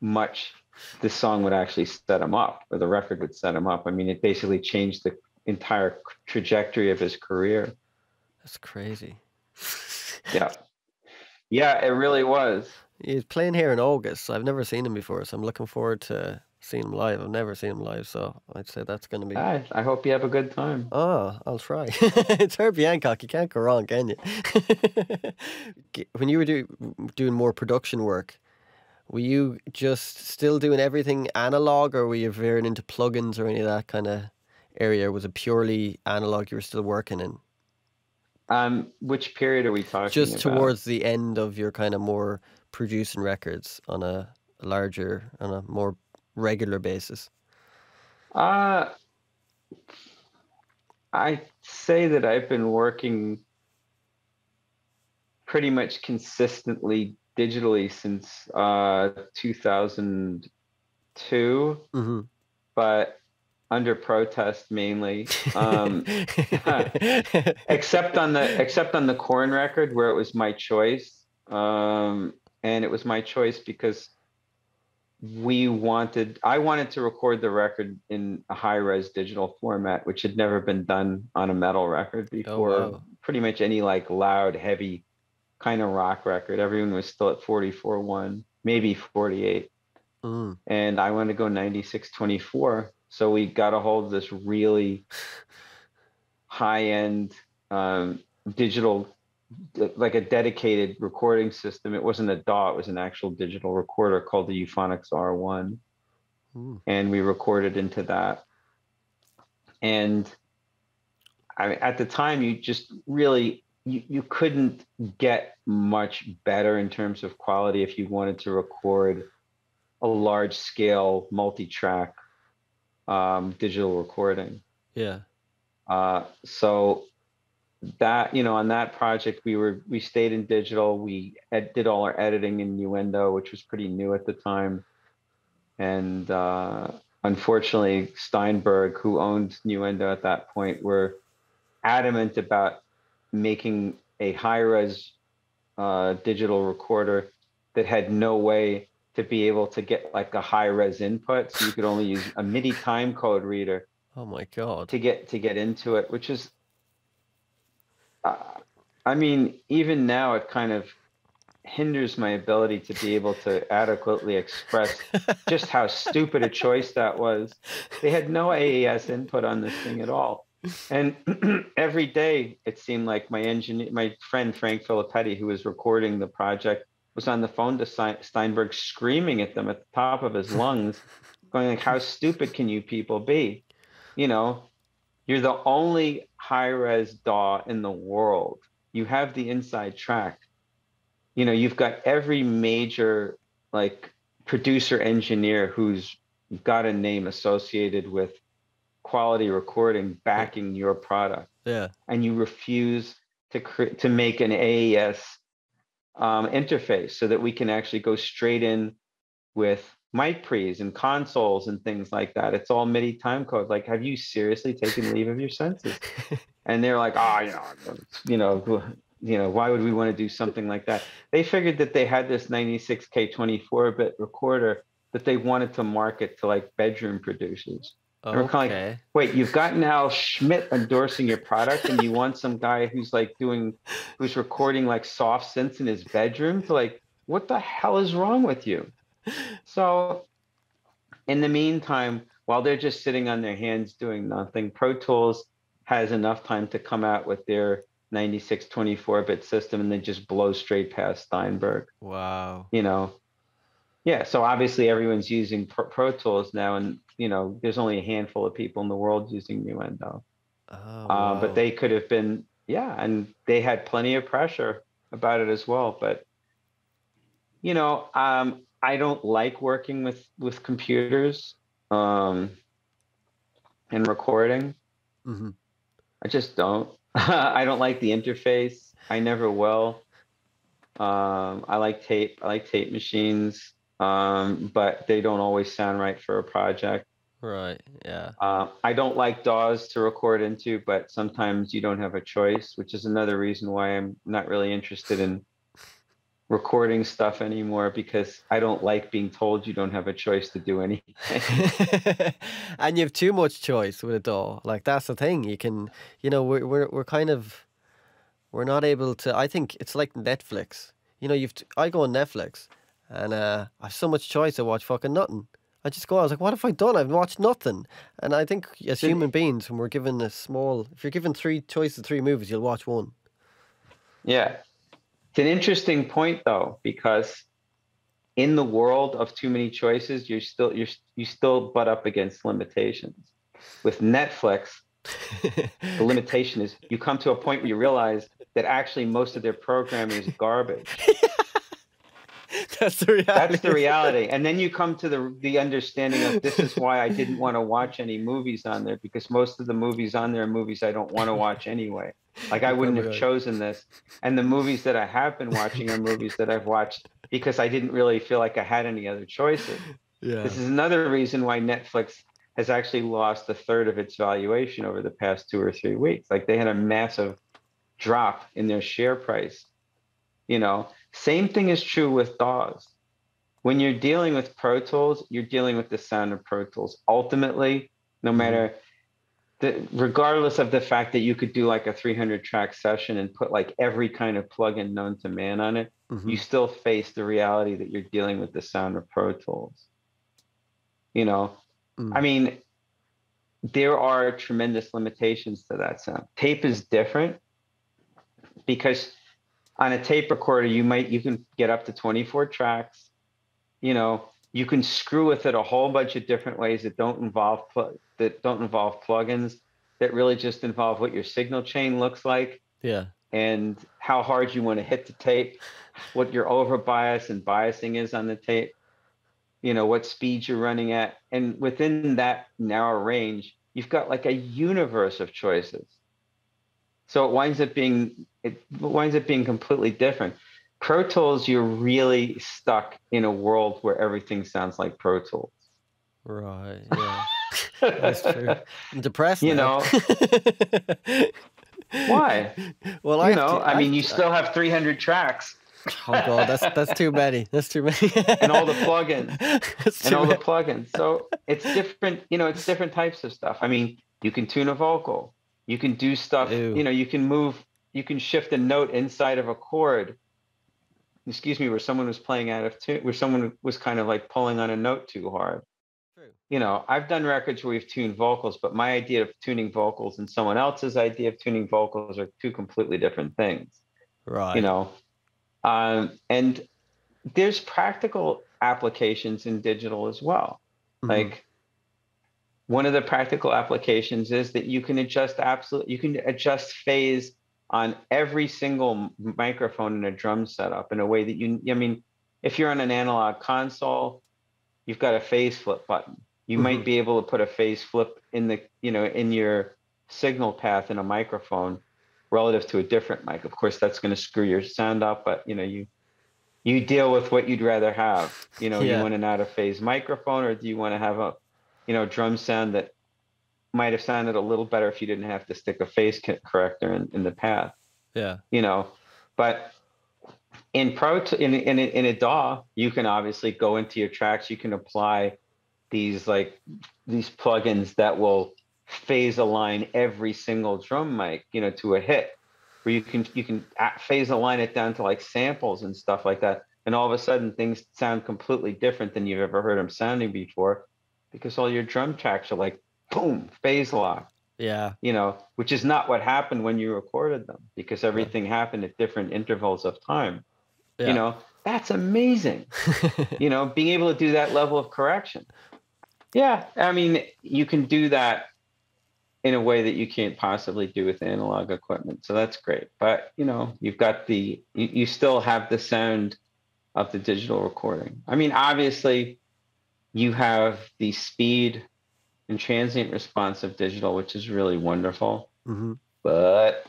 much this song would actually set him up, or the record would set him up. I mean, it basically changed the entire trajectory of his career. That's crazy. yeah. Yeah, it really was. He's playing here in August. I've never seen him before, so I'm looking forward to seeing him live. I've never seen him live, so I'd say that's going to be. I, I hope you have a good time. Oh, I'll try. it's Herbie Hancock. You can't go wrong, can you? when you were do, doing more production work, were you just still doing everything analog, or were you veering into plugins or any of that kind of area? Was it purely analog you were still working in? Um, which period are we talking? Just about? towards the end of your kind of more producing records on a larger, on a more regular basis. Uh I say that I've been working pretty much consistently digitally since uh 2002. Mm-hmm. But under protest mainly um, except on the except on the Korn record where it was my choice um, and it was my choice because we wanted i wanted to record the record in a high res digital format which had never been done on a metal record oh, before oh, wow. pretty much any like loud heavy kind of rock record everyone was still at 44 1 maybe 48 mm. and i wanted to go 96 24 So we got a hold of this really high end um, digital, like a dedicated recording system. It wasn't a DAW, it was an actual digital recorder called the Euphonix R1. Mm. And we recorded into that. And I mean, at the time, you just really you, you couldn't get much better in terms of quality if you wanted to record a large scale multi-track um, digital recording. Yeah. Uh, so that you know on that project we were we stayed in digital we ed- did all our editing in Nuendo which was pretty new at the time and uh, unfortunately Steinberg who owned Nuendo at that point were adamant about making a high res uh, digital recorder that had no way to be able to get like a high res input so you could only use a MIDI time code reader Oh my god. to get to get into it, which is, uh, I mean, even now it kind of hinders my ability to be able to adequately express just how stupid a choice that was. They had no AES input on this thing at all, and every day it seemed like my engineer, my friend Frank Filippetti, who was recording the project, was on the phone to Steinberg, screaming at them at the top of his lungs, going like, "How stupid can you people be?" you know, you're the only high res DAW in the world. You have the inside track. You know, you've got every major like producer engineer who's got a name associated with quality recording backing your product, Yeah. and you refuse to cre- to make an AES um, interface so that we can actually go straight in with mic pre's and consoles and things like that. It's all MIDI time code. Like, have you seriously taken leave of your senses? And they're like, oh, you know, you know, you know, why would we want to do something like that? They figured that they had this 96k 24-bit recorder that they wanted to market to like bedroom producers. And we're kind Okay. like, wait, you've got Al Schmitt endorsing your product, and you want some guy who's like doing, who's recording like soft synths in his bedroom to like, what the hell is wrong with you? So, in the meantime, while they're just sitting on their hands doing nothing, Pro Tools has enough time to come out with their 96 24-bit system and then just blow straight past Steinberg. Wow. You know, yeah. So obviously everyone's using Pro, Pro Tools now, and you know, there's only a handful of people in the world using Nuendo. Oh, Uh, wow. but they could have been, yeah, and they had plenty of pressure about it as well. But you know, um, I don't like working with with computers um, and recording. hmm I just don't. I don't like the interface. I never will. Um, I like tape. I like tape machines, um, but they don't always sound right for a project. Right. Yeah. Uh, I don't like DAWs to record into, but sometimes you don't have a choice, which is another reason why I'm not really interested in recording stuff anymore because I don't like being told you don't have a choice to do anything. and you have too much choice with a DAW. Like that's the thing. You can, you know, we're we're we're kind of, we're not able to. I think it's like Netflix. You know, you've. T- I go on Netflix, and uh, I have so much choice. I watch fucking nothing. I just go. I was like, what have I done? I've watched nothing. And I think as Did- human beings, when we're given a small, if you're given three choices, three movies, you'll watch one. Yeah. It's an interesting point though, because in the world of too many choices, you're still you're you still butt up against limitations. With Netflix, the limitation is you come to a point where you realize that actually most of their programming is garbage. That's the reality. That's the reality. And then you come to the the understanding of this is why I didn't want to watch any movies on there because most of the movies on there are movies I don't want to watch anyway. Like I wouldn't have chosen this. And the movies that I have been watching are movies that I've watched because I didn't really feel like I had any other choices. Yeah. This is another reason why Netflix has actually lost a third of its valuation over the past two or three weeks. Like they had a massive drop in their share price. You know, same thing is true with DAWs. When you're dealing with Pro Tools, you're dealing with the sound of Pro Tools. Ultimately, no Mhm. matter the, regardless of the fact that you could do like a 300 track session and put like every kind of plugin known to man on it, Mhm. you still face the reality that you're dealing with the sound of Pro Tools. You know, Mm. I mean, there are tremendous limitations to that sound. Tape is different because on a tape recorder you might you can get up to 24 tracks. You know, you can screw with it a whole bunch of different ways that don't involve pl- that don't involve plugins that really just involve what your signal chain looks like Yeah. and how hard you want to hit the tape, what your over bias and biasing is on the tape, you know, what speed you're running at. And within that narrow range, you've got like a universe of choices. So it winds up being it winds up being completely different. Pro Tools, you're really stuck in a world where everything sounds like Pro Tools. Right. Yeah. That's true. I'm depressed. You now. Why? well, I you know, to- I mean, have you to- still have 300 tracks Oh god, that's that's too many. That's too many. and all the plugins. That's and all the many. plugins. So it's different, you know, it's different types of stuff. I mean, you can tune a vocal, you can do stuff, Ew. you know, you can move, you can shift a note inside of a chord. Excuse me, where someone was playing out of tune, where someone was kind of like pulling on a note too hard. True. You know, I've done records where we've tuned vocals, but my idea of tuning vocals and someone else's idea of tuning vocals are two completely different things Right. you know um, and there's practical applications in digital as well Mhm. like one of the practical applications is that you can adjust absolute you can adjust phase on every single microphone in a drum setup in a way that you i mean if you're on an analog console you've got a phase flip button. You might mm-hmm. be able to put a phase flip in the you know in your signal path in a microphone relative to a different mic. Of course that's going to screw your sound up but you know you you deal with what you'd rather have. You know Yeah. you want an out of phase microphone or do you want to have a you know drum sound that might have sounded a little better if you didn't have to stick a phase corrector in, in the path. Yeah. you know but in pro T- in, in, in a daw you can obviously go into your tracks. You can apply these like these plugins that will phase align every single drum mic you know to a hit where you can you can phase align it down to like samples and stuff like that. And all of a sudden things sound completely different than you've ever heard them sounding before because all your drum tracks are like boom phase lock Yeah. you know, which is not what happened when you recorded them because everything happened at different intervals of time. Yeah. You know, that's amazing. you know, being able to do that level of correction. Yeah, I mean, you can do that in a way that you can't possibly do with analog equipment. So that's great. But, you know, you've got the, you, you still have the sound of the digital recording. I mean, obviously, you have the speed and transient response of digital, which is really wonderful. Hmm but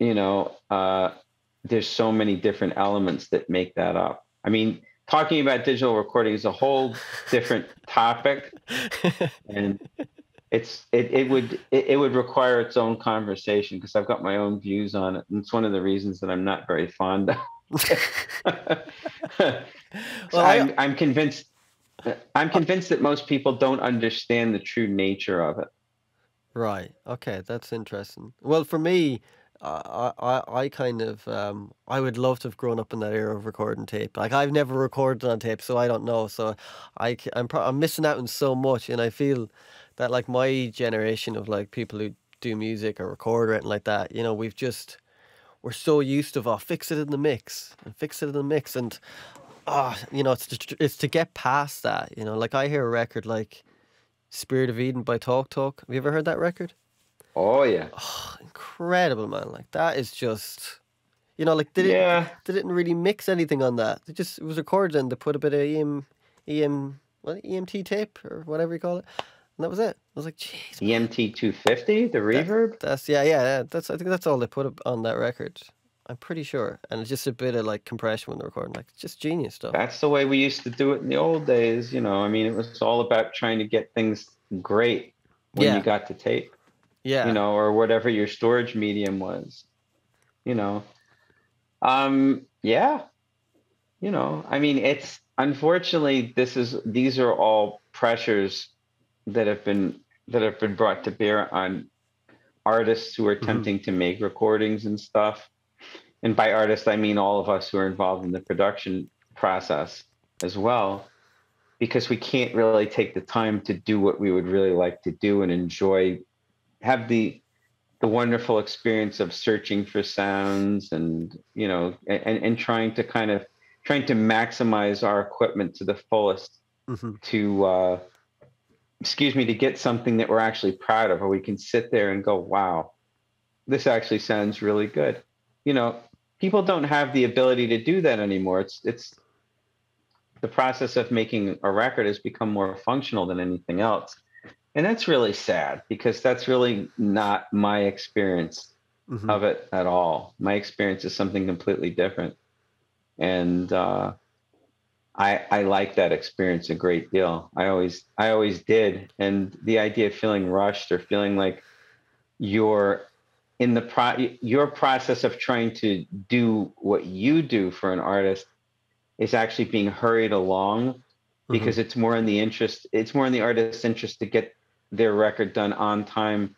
you know uh, there's so many different elements that make that up. I mean talking about digital recording is a whole different topic. And it's it, it would it, it would require its own conversation because i've got my own views on it. And it's one of the reasons that i'm not very fond of Well, I- I'm, I'm convinced i'm convinced that most people don't understand the true nature of it Right. Okay, that's interesting. Well, for me, I I I kind of um I would love to have grown up in that era of recording tape. Like I've never recorded on tape, so I don't know. So I I'm pro- I'm missing out on so much, and I feel that like my generation of like people who do music or record or anything like that, you know, we've just we're so used to oh fix it in the mix and fix it in the mix and ah you know it's to, it's to get past that. You know, like I hear a record like Spirit of Eden by Talk Talk. Have you ever heard that record? oh yeah Oh, incredible, man! Like that is just, you know, like they didn't yeah they didn't really mix anything on that. They just it was recorded and they put a bit of EM EM what EMT tape or whatever you call it, and that was it. I was like, jeez, emt 250 the reverb that's yeah, yeah, yeah. That's I think that's all they put on that record. I'm pretty sure, and it's just a bit of like compression when they're recording, like just genius stuff. that's the way we used to do it in the old days you know i mean it was all about trying to get things great when Yeah. you got to tape yeah, you know or whatever your storage medium was you know um yeah you know i mean it's unfortunately this is these are all pressures that have been that have been brought to bear on artists who are Mhm. attempting to make recordings and stuff and by artists i mean all of us who are involved in the production process as well because we can't really take the time to do what we would really like to do and enjoy have the the wonderful experience of searching for sounds and you know and and trying to kind of trying to maximize our equipment to the fullest hmm to uh excuse me to get something that we're actually proud of or we can sit there and go wow this actually sounds really good. You know people don't have the ability to do that anymore. It's it's the process of making a record has become more functional than anything else. And that's really sad because that's really not my experience hmm of it at all. My experience is something completely different. And uh I, I like that experience a great deal. I always I always did, and the idea of feeling rushed or feeling like you're in the pro your process of trying to do what you do for an artist is actually being hurried along because mm-hmm. it's more in the interest it's more in the artist's interest to get their record done on time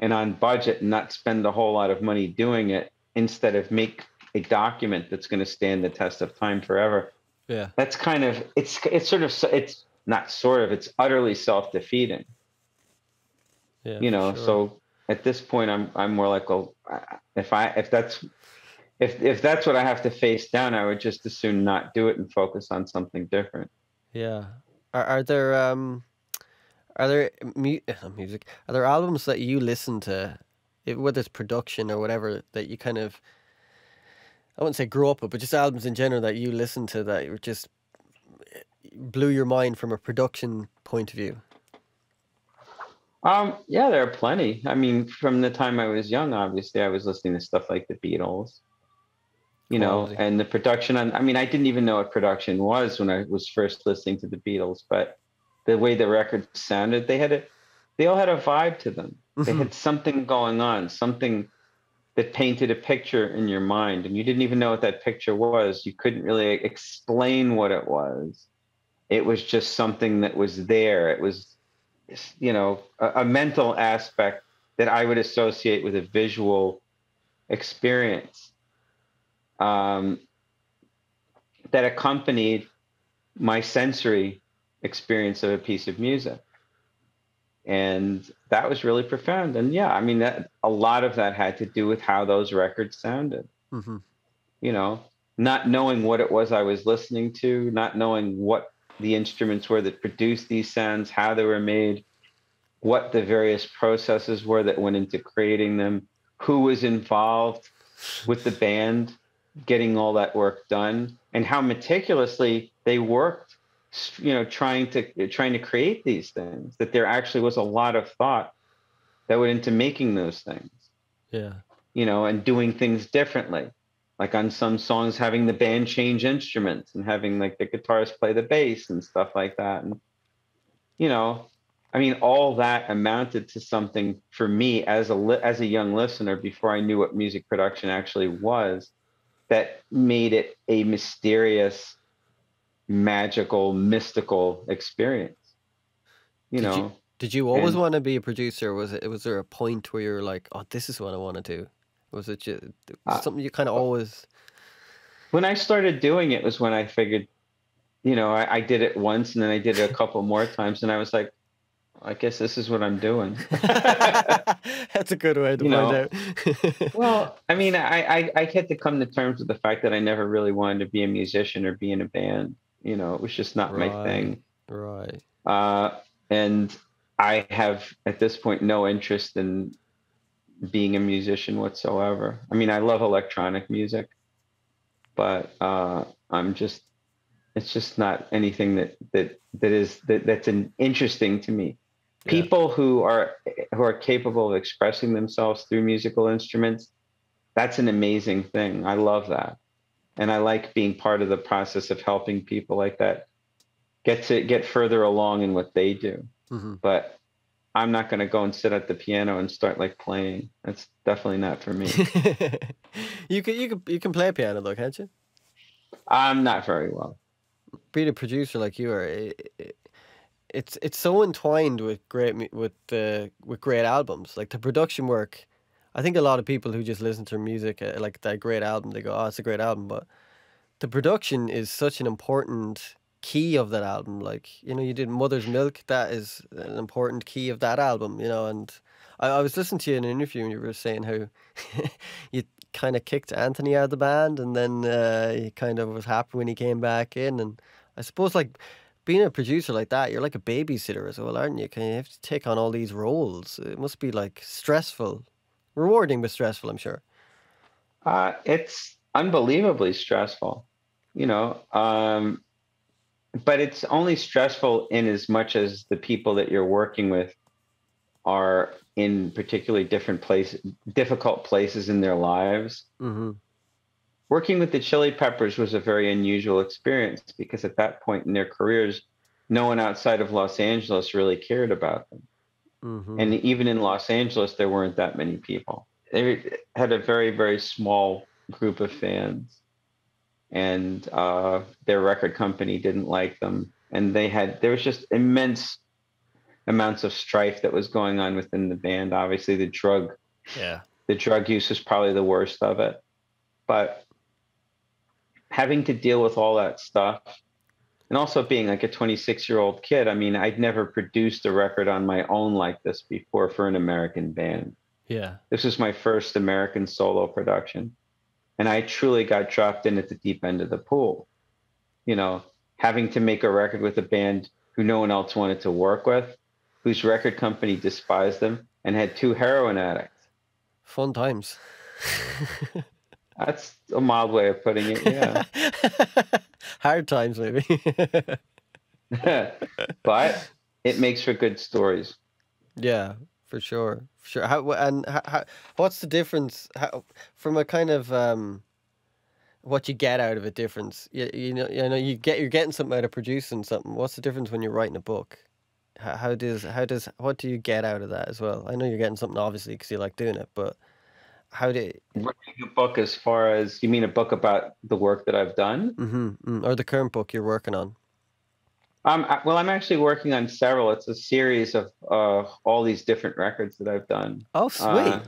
and on budget and not spend a whole lot of money doing it instead of make a document that's going to stand the test of time forever Yeah. that's kind of it's it's sort of it's not sort of it's utterly self-defeating Yeah. you know sure. so at this point i'm i'm more like well, if i if that's if if that's what i have to face down i would just as soon not do it and focus on something different Yeah. Are are there um are there mu- music? Are there albums that you listen to, whether it's production or whatever, that you kind of I wouldn't say grew up with, but just albums in general that you listen to that just blew your mind from a production point of view? Um yeah there are plenty. I mean from the time i was young obviously i was listening to stuff like the beatles you know Quality. and the production on i mean i didn't even know what production was when i was first listening to the beatles but the way the record sounded they had a they all had a vibe to them. They Mhm. had something going on something that painted a picture in your mind and you didn't even know what that picture was. You couldn't really explain what it was. It was just something that was there. It was you know a, a mental aspect that i would associate with a visual experience um, that accompanied my sensory experience of a piece of music. And that was really profound. And yeah i mean that a lot of that had to do with how those records sounded. Hmm you know not knowing what it was i was listening to not knowing what the instruments were that produced these sounds how they were made what the various processes were that went into creating them who was involved with the band getting all that work done and how meticulously they worked, you know trying to trying to create these things that there actually was a lot of thought that went into making those things Yeah. you know and doing things differently like on some songs having the band change instruments and having like the guitarist play the bass and stuff like that and you know i mean all that amounted to something for me as a li- as a young listener before i knew what music production actually was that made it a mysterious magical mystical experience you Did you- know Did you always And- want to be a producer? Was it was there a point where you were like, "Oh, this is what I want to do"? Was it just Uh, something you kind of always? when I started doing it was when I figured, you know, I, I did it once and then I did it a couple more times, and I was like, I guess this is what I'm doing. That's a good way to You find know, out. well, I mean, I, I I had to come to terms with the fact that I never really wanted to be a musician or be in a band. You know, it was just not my thing. right. Uh, and I have at this point no interest in being a musician whatsoever. I mean, I love electronic music, but uh, I'm just it's just not anything that that that is that, that's an interesting to me. Yeah. People who are who are capable of expressing themselves through musical instruments, that's an amazing thing. I love that. And I like being part of the process of helping people like that get to get further along in what they do. hmm But I'm not going to go and sit at the piano and start like playing. That's definitely not for me. you can you can you can play piano though, can't you? I'm not very well. Being a producer like you are, it, it, it's it's so entwined with great with uh, with great albums. Like the production work, I think a lot of people who just listen to music uh, like that great album, they go, "Oh, it's a great album," but the production is such an important key of that album. Like you know, you did Mother's Milk. That is an important key of that album. You know, and I, I was listening to you in an interview and you were saying how you kind of kicked Anthony out of the band, and then uh, he kind of was happy when he came back in. And I suppose like being a producer like that, you're like a babysitter as well, aren't you? Can you have to take on all these roles? It must be like stressful, rewarding but stressful. I'm sure. Uh, it's unbelievably stressful, you know. Um, but it's only stressful in as much as the people that you're working with are in particularly different places, difficult places in their lives. Mm-hmm. Working with the Chili Peppers was a very unusual experience because at that point in their careers, no one outside of Los Angeles really cared about them. Mm-hmm. And even in Los Angeles, there weren't that many people. They had a very, very small group of fans. And uh, their record company didn't like them. And they had, there was just immense amounts of strife that was going on within the band. Obviously, the drug, Yeah. the drug use was probably the worst of it. But having to deal with all that stuff and also being like a 26 year old kid, I mean, I'd never produced a record on my own like this before for an American band. Yeah. This was my first American solo production. And I truly got dropped in at the deep end of the pool. You know, having to make a record with a band who no one else wanted to work with, whose record company despised them, and had two heroin addicts. Fun times. That's a mild way of putting it, yeah. Hard times, maybe. but it makes for good stories. yeah, for sure, sure. How and how, how, what's the difference how, from a kind of um, what you get out of a difference? You, you know, you know, you get you're getting something out of producing something. What's the difference when you're writing a book? How, how does how does what do you get out of that as well? I know you're getting something obviously because you like doing it, but how do Writing a book as far as you mean a book about the work that I've done? mm-hmm, mm, or the current book you're working on? Um, well, I'm actually working on several. It's a series of uh, all these different records that I've done. Oh, sweet. Uh,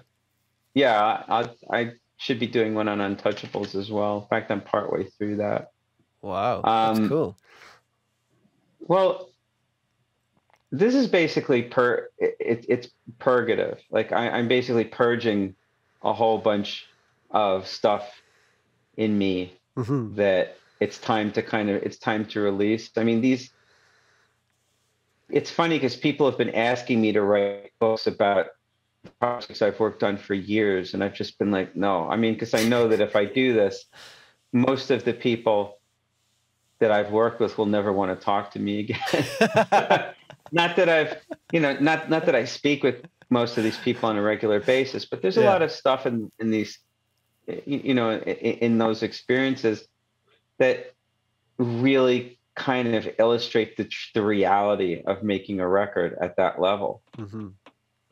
yeah, I, I should be doing one on Untouchables as well. In fact, I'm partway through that. wow, that's um, cool. Well, this is basically per. It, it, it's purgative. Like I, I'm basically purging a whole bunch of stuff in me hmm that it's time to kind of it's time to release. I mean these. It's funny because people have been asking me to write books about projects I've worked on for years, and I've just been like, no. I mean, because I know that if I do this, most of the people that I've worked with will never want to talk to me again. not that I've, you know, not not that I speak with most of these people on a regular basis, but there's a Yeah. lot of stuff in in these, you know, in, in those experiences that really kind of illustrate the the reality of making a record at that level. Hmm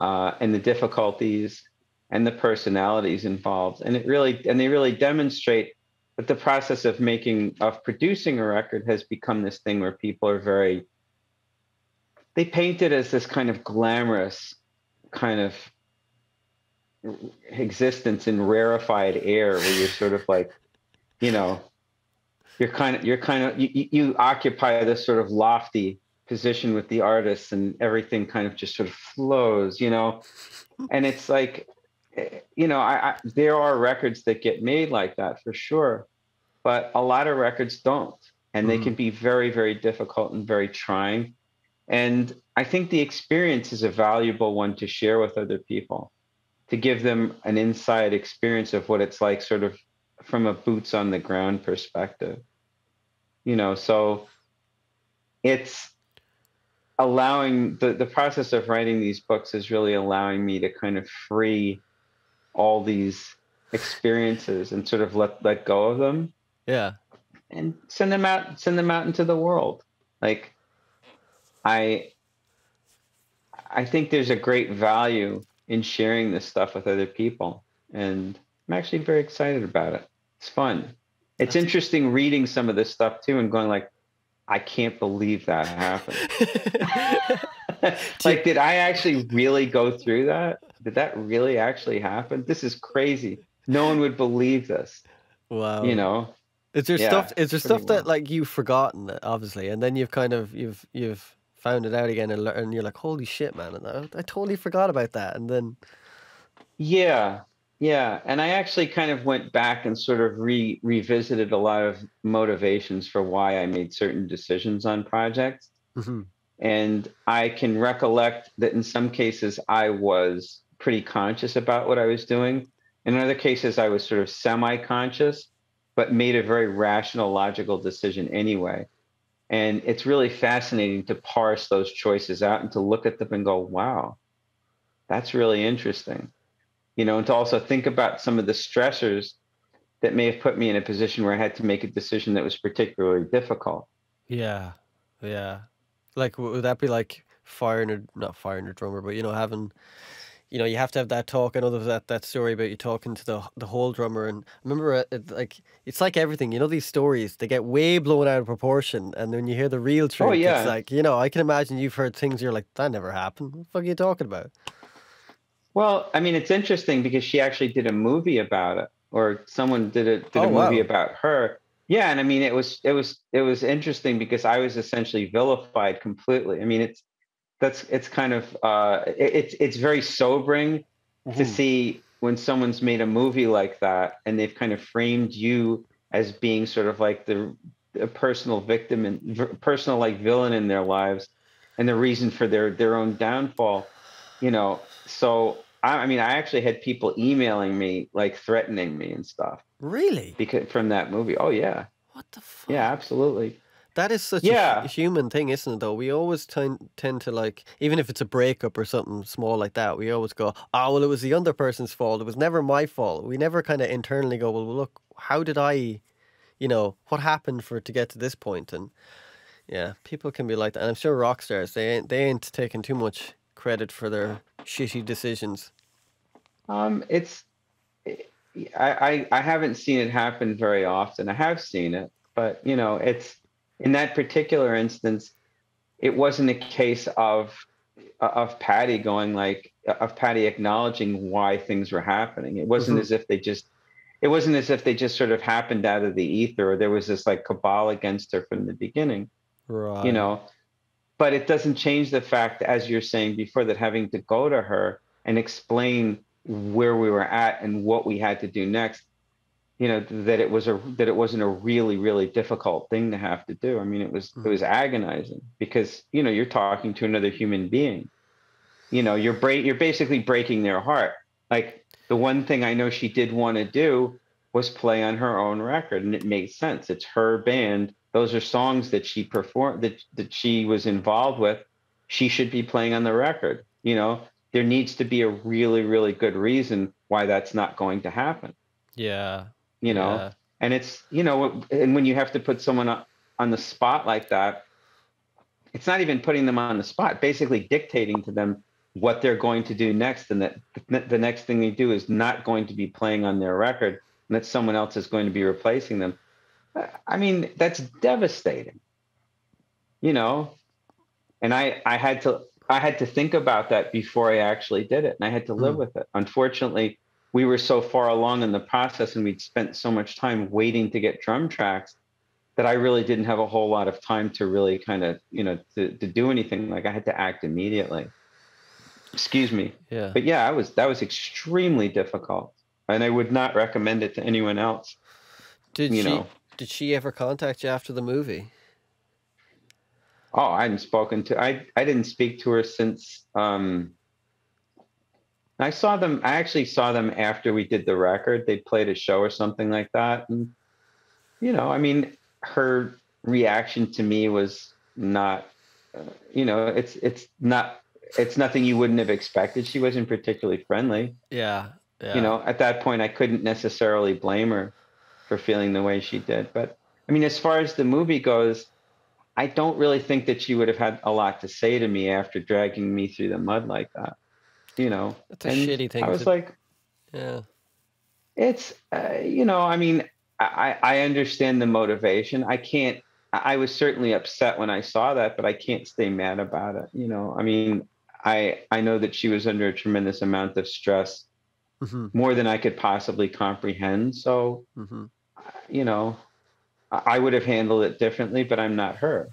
uh, and the difficulties and the personalities involved. And it really and they really demonstrate that the process of making of producing a record has become this thing where people are very they paint it as this kind of glamorous kind of existence in rarefied air where you're sort of like you know you're kind of you're kind of you, you- occupy this sort of lofty position with the artists and everything kind of just sort of flows you know? And it's like you know I, I there are records that get made like that for sure but a lot of records don't. And they Mhm. can be very very difficult and very trying. And i think the experience is a valuable one to share with other people to give them an inside experience of what it's like sort of from a boots on the ground perspective you know so it's allowing the, the process of writing these books is really allowing me to kind of free all these experiences and sort of let let go of them. Yeah. and send them out send them out into the world. Like i i think there's a great value in sharing this stuff with other people and i'm actually very excited about it. It's fun it's That's- interesting reading some of this stuff too and going like i can't believe that happened like did i actually really go through that did that really actually happen this is crazy no one would believe this wow. you know Is there Yeah, stuff? Is there stuff that like you've forgotten, obviously, and then you've kind of you've you've found it out again, and, and you're like, "Holy shit, man! And I, I totally forgot about that." And then, Yeah, yeah, and I actually kind of went back and sort of re revisited a lot of motivations for why I made certain decisions on projects. Mhm. And I can recollect that in some cases I was pretty conscious about what I was doing. In other cases, I was sort of semi conscious, but made a very rational, logical decision anyway. And it's really fascinating to parse those choices out and to look at them and go, wow, that's really interesting. You know, and to also think about some of the stressors that may have put me in a position where I had to make a decision that was particularly difficult. yeah, yeah, like would that be like firing a not firing a drummer, but you know having, you know, you have to have that talk. I know there was that that story about you talking to the the whole drummer, and I remember it, it, like it's like everything. You know, these stories they get way blown out of proportion, and when you hear the real oh, truth, Oh, yeah. it's like you know, I can imagine you've heard things you're like, that never happened. What the fuck are you talking about? Well, I mean, it's interesting because she actually did a movie about it, or someone did a did Oh, a movie wow. about her. Yeah, and I mean, it was it was it was interesting because I was essentially vilified completely. I mean, it's that's it's kind of uh, it, it's it's very sobering to see when someone's made a movie like that and they've kind of framed you as being sort of like the a personal victim and personal like villain in their lives and the reason for their their own downfall you know so I, I mean i actually had people emailing me like threatening me and stuff Really? because from that movie oh yeah What the fuck? yeah absolutely That is such a Yeah. hu- human thing, isn't it? Though we always tend tend to like, even if it's a breakup or something small like that, we always go, "Oh, well, it was the other person's fault. It was never my fault." We never kind of internally go, "Well, look, how did I, you know, what happened for it to get to this point?" And yeah, people can be like that, and I'm sure rock stars they ain't they ain't taking too much credit for their shitty decisions. Um, it's I, I I haven't seen it happen very often. I have seen it, but you know, it's in that particular instance, it wasn't a case of of Patty going like of Patty acknowledging why things were happening. It wasn't Mhm. as if they just it wasn't as if they just sort of happened out of the ether or there was this like cabal against her from the beginning Right. you know but it doesn't change the fact as you're saying before that having to go to her and explain where we were at and what we had to do next you know that it was a that it wasn't a really really difficult thing to have to do. I mean it was it mm. was agonizing because you know you're talking to another human being. You know you're break you're basically breaking their heart. Like the one thing i know she did want to do was play on her own record and it made sense. It's her band. Those are songs that she performed that that she was involved with. She should be playing on the record you know? There needs to be a really really good reason why that's not going to happen. Yeah. you know? Yeah. and it's you know and when you have to put someone on on the spot like that it's not even putting them on the spot basically dictating to them what they're going to do next and that the next thing they do is not going to be playing on their record and that someone else is going to be replacing them i mean that's devastating you know and i i had to i had to think about that before i actually did it and i had to live Mm. with it unfortunately we were so far along in the process and we'd spent so much time waiting to get drum tracks that I really didn't have a whole lot of time to really kind of, you know, to, to do anything. Like I had to act immediately. Excuse me. Yeah. But yeah, I was that was extremely difficult. And I would not recommend it to anyone else. Did you she know. did she ever contact you after the movie? Oh, I hadn't spoken to I I didn't speak to her since um I saw them I actually saw them after we did the record. They played a show or something like that. And you know, I mean, her reaction to me was not uh, you know, it's it's not it's nothing you wouldn't have expected. She wasn't particularly friendly. Yeah. Yeah. You know, at that point I couldn't necessarily blame her for feeling the way she did. But I mean, as far as the movie goes, I don't really think that she would have had a lot to say to me after dragging me through the mud like that. You know, That's a And shitty thing I was to- like, Yeah. it's uh, you know, I mean, I I understand the motivation. I can't. I I was certainly upset when I saw that, but I can't stay mad about it. You know, I mean, I I know that she was under a tremendous amount of stress, hmm more than I could possibly comprehend. So hmm you know, I I would have handled it differently, but I'm not her.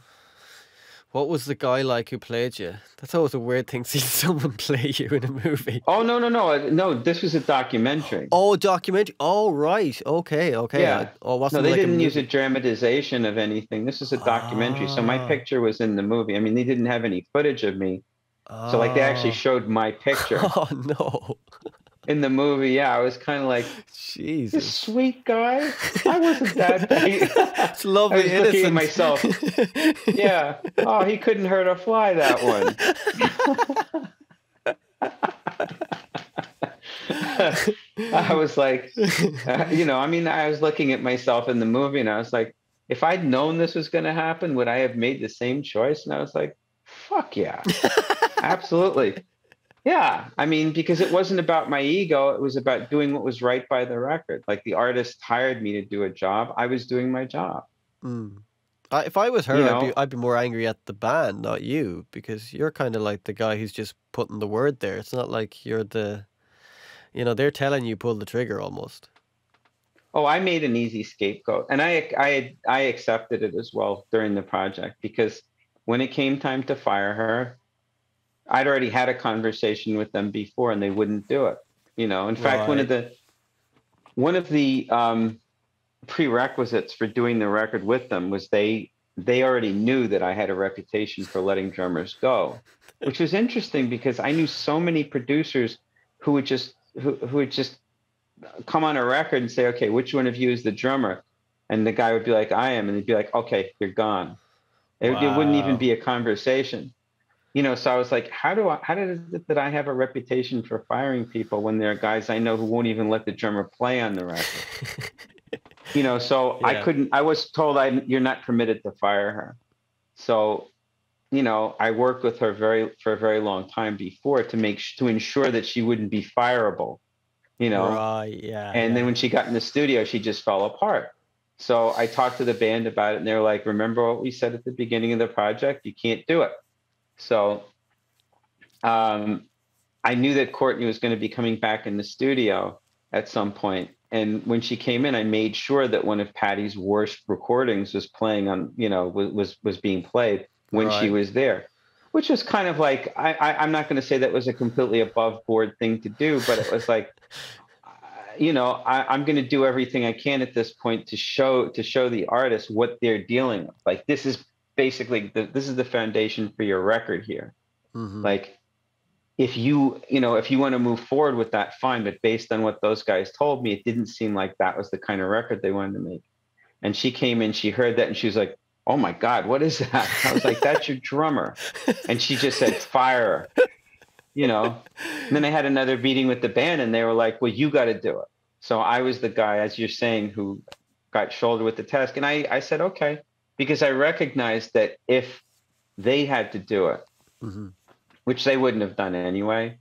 What was the guy like who played you? That's always a weird thing seeing someone play you in a movie. Oh no no no no! This was a documentary. Oh, documentary. Oh, right. Okay, okay. Yeah. I- oh, wasn't no, they like didn't a use a dramatization of anything. This is a documentary, so my Ah. picture was in the movie. I mean, they didn't have any footage of me, so like they actually Ah. showed my picture Oh no, in the movie. Yeah, I was kind of like Jesus! sweet guy. I wasn't that. bad. It's lovely I was looking at myself. yeah. Oh, he couldn't hurt a fly. That one. I was like, uh, you know, I mean, I was looking at myself in the movie and I was like, if I'd known this was going to happen, would I have made the same choice? And I was like, fuck yeah, absolutely. Yeah. I mean, because it wasn't about my ego, it was about doing what was right by the record. Like the artist hired me to do a job, I was doing my job. Mm. I, if I was her, You I'd be? I'd be more angry at the band, not you, because you're kind of like the guy who's just putting the word there. It's not like you're the, you know, they're telling you pull the trigger almost. Oh, I made an easy scapegoat, and I I I accepted it as well during the project because when it came time to fire her, I'd already had a conversation with them before, and they wouldn't do it. You know, in fact, one of the one of the um, prerequisites for doing the record with them was they they already knew that I had a reputation for letting drummers go, which was interesting because I knew so many producers who would just who, who would just come on a record and say, okay, which one of you is the drummer? And the guy would be like, I am. And they'd be like, okay, you're gone. It, it wouldn't even be a conversation. You know, so I was like, how do I, how did it that I have a reputation for firing people when there are guys I know who won't even let the drummer play on the record? you know, so I couldn't, I was told I, you're not permitted to fire her. So, you know, I worked with her very, for a very long time before to make, to ensure that she wouldn't be fireable, you know? right? Yeah. and yeah. then when she got in the studio she just fell apart so i talked to the band about it and they're like remember what we said at the beginning of the project you can't do it so um, i knew that courtney was going to be coming back in the studio at some point. And when she came in i made sure that one of patty's worst recordings was playing on you know was was, was being played when she was there which was kind of like I, I i'm not going to say that was a completely above board thing to do but it was like you know I, i'm going to do everything i can at this point to show to show the artist what they're dealing with. Like this is basically the, this is the foundation for your record here. Mhm. like if you you know if you want to move forward with that fine but based on what those guys told me it didn't seem like that was the kind of record they wanted to make. And she came in she heard that and she was like oh my god what is that? I was like that's your drummer. And she just said fire you know? And then I had another meeting with the band, and they were like, "Well, you got to do it." So I was the guy, as you're saying, who got shouldered with the task, and I I said okay because I recognized that if they had to do it, Mhm. which they wouldn't have done anyway,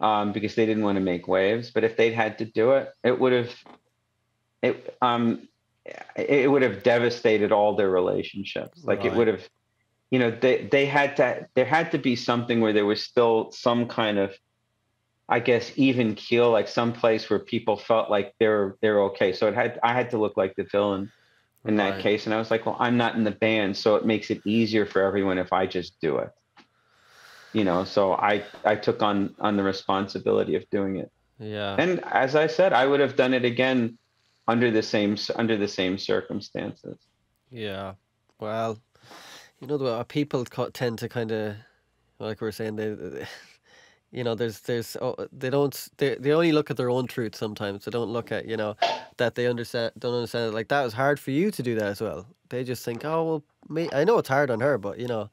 um, because they didn't want to make waves, but if they'd had to do it, it would have it um it it would have devastated all their relationships. Like it would have you know they they had to there had to be something where there was still some kind of i guess even keel like some place where people felt like they're they're okay so it had i had to look like the villain in that Right. case and i was like well i'm not in the band so it makes it easier for everyone if i just do it you know so i i took on on the responsibility of doing it Yeah. and as i said i would have done it again under the same under the same circumstances Yeah. Well, you know, the uh, people tend to kind of, like we were saying, they, they- you know, there's, there's, oh, they don't, they, they only look at their own truth sometimes. They don't look at, you know, that they understand, don't understand it. Like that was hard for you to do that as well. They just think, oh well, me. I know it's hard on her, but you know,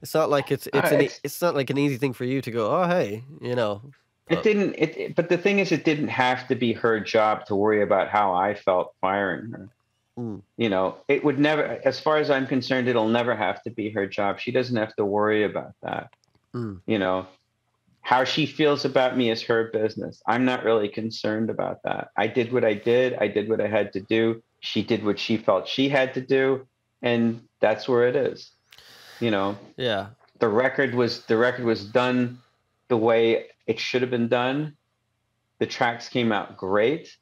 it's not like it's, it's, an, it's- it's not like an easy thing for you to go. Oh hey, you know. It didn't. It, it- but the thing is, it didn't have to be her job to worry about how I felt firing her. Mm. You know, it would never, as far as I'm concerned, it'll never have to be her job. She doesn't have to worry about that. Mm. You know, how she feels about me is her business. I'm not really concerned about that. I did what I did. I did what I had to do. She did what she felt she had to do, and that's where it is. You know, Yeah. the record was the record was done the way it should have been done. The tracks came out great.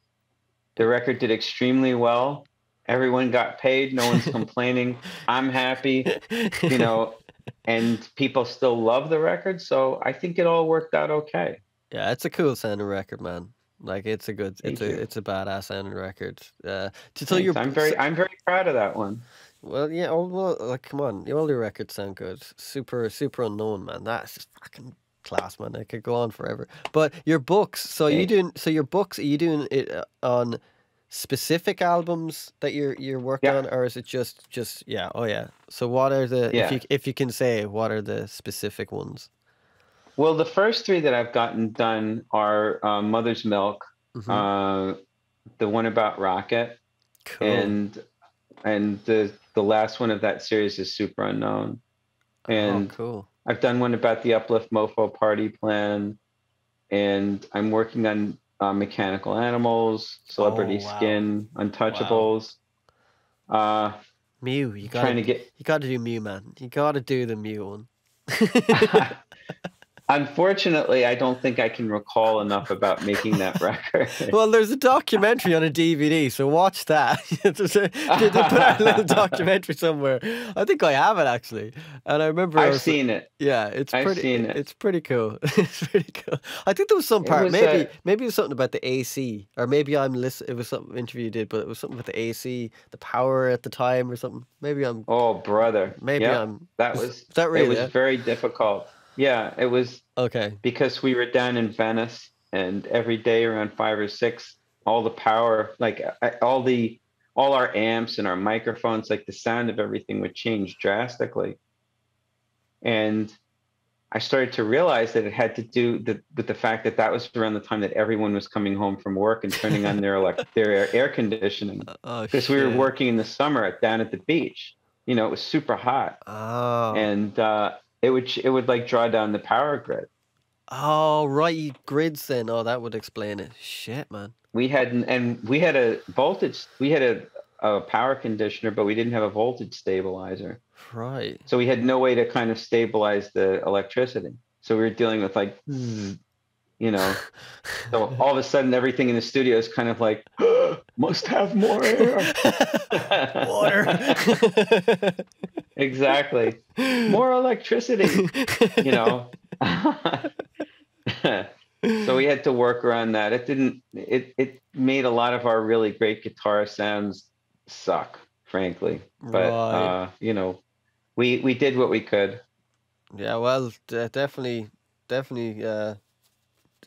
The record did extremely well. Everyone got paid. No one's complaining. I'm happy. You know, and people still love the record. So I think it all worked out okay. Yeah, it's a cool sounding record, man. Like it's a good, Thank it's a it's a badass sounding record. Uh, to tell Thanks. your I'm very, I'm very proud of that one. well, yeah, all well, like come on, all your records sound good. Super, Superunknown, man. That's just fucking class, man. It could go on forever. But your books, so you Thanks. doing, so your books, are you doing it uh, on specific albums that you're you're working Yeah. on, or is it just just yeah? Oh yeah. So what are the if you if you can say what are the specific ones? Well, the first three that I've gotten done are uh, Mother's Milk, Mhm. uh, the one about Rockit, cool. and and the the last one of that series is Superunknown. and- oh, cool. I've done one about the Uplift Mofo Party Plan, and I'm working on uh, Mechanical Animals, Celebrity Oh, wow. Skin, Untouchables. Uh, Mew, you got to get. You got to do Mew, man. You got to do the Mew one. Unfortunately, I don't think I can recall enough about making that record. well, there's a documentary on a DVD, so watch that. They put out a little documentary somewhere. I think I have it actually, and I remember. I I've was- seen it. Yeah, it's I've pretty. seen it. It's pretty cool. it's pretty cool. I think there was some part. was, maybe uh, maybe it was something about the AC, or maybe I'm listen. It was some interview you did, but it was something with the AC, the power at the time, or something. Maybe I'm. Oh, brother. Maybe yeah, I'm. that was that it was it? very difficult. Yeah, it was Okay. because we were down in Venice, and every day around five or six, all the power, like all the all our amps and our microphones, like the sound of everything would change drastically. And I started to realize that it had to do the, with the fact that that was around the time that everyone was coming home from work and turning on their elect- their air, air conditioning Oh, because we were working in the summer at, down at the beach. You know, it was super hot, Oh. and uh, it would it would like draw down the power grid. Oh, right, you grids then. Oh, that would explain it. Shit, man. we had and we had a voltage we had a, a power conditioner but we didn't have a voltage stabilizer Right. so we had no way to kind of stabilize the electricity so we were dealing with like you know so all of a sudden everything in the studio is kind of like must have more air Water. exactly more electricity you know so we had to work around that it didn't it it made a lot of our really great guitar sounds suck frankly but Right. uh you know we we did what we could Yeah, well, de- definitely, definitely. Uh,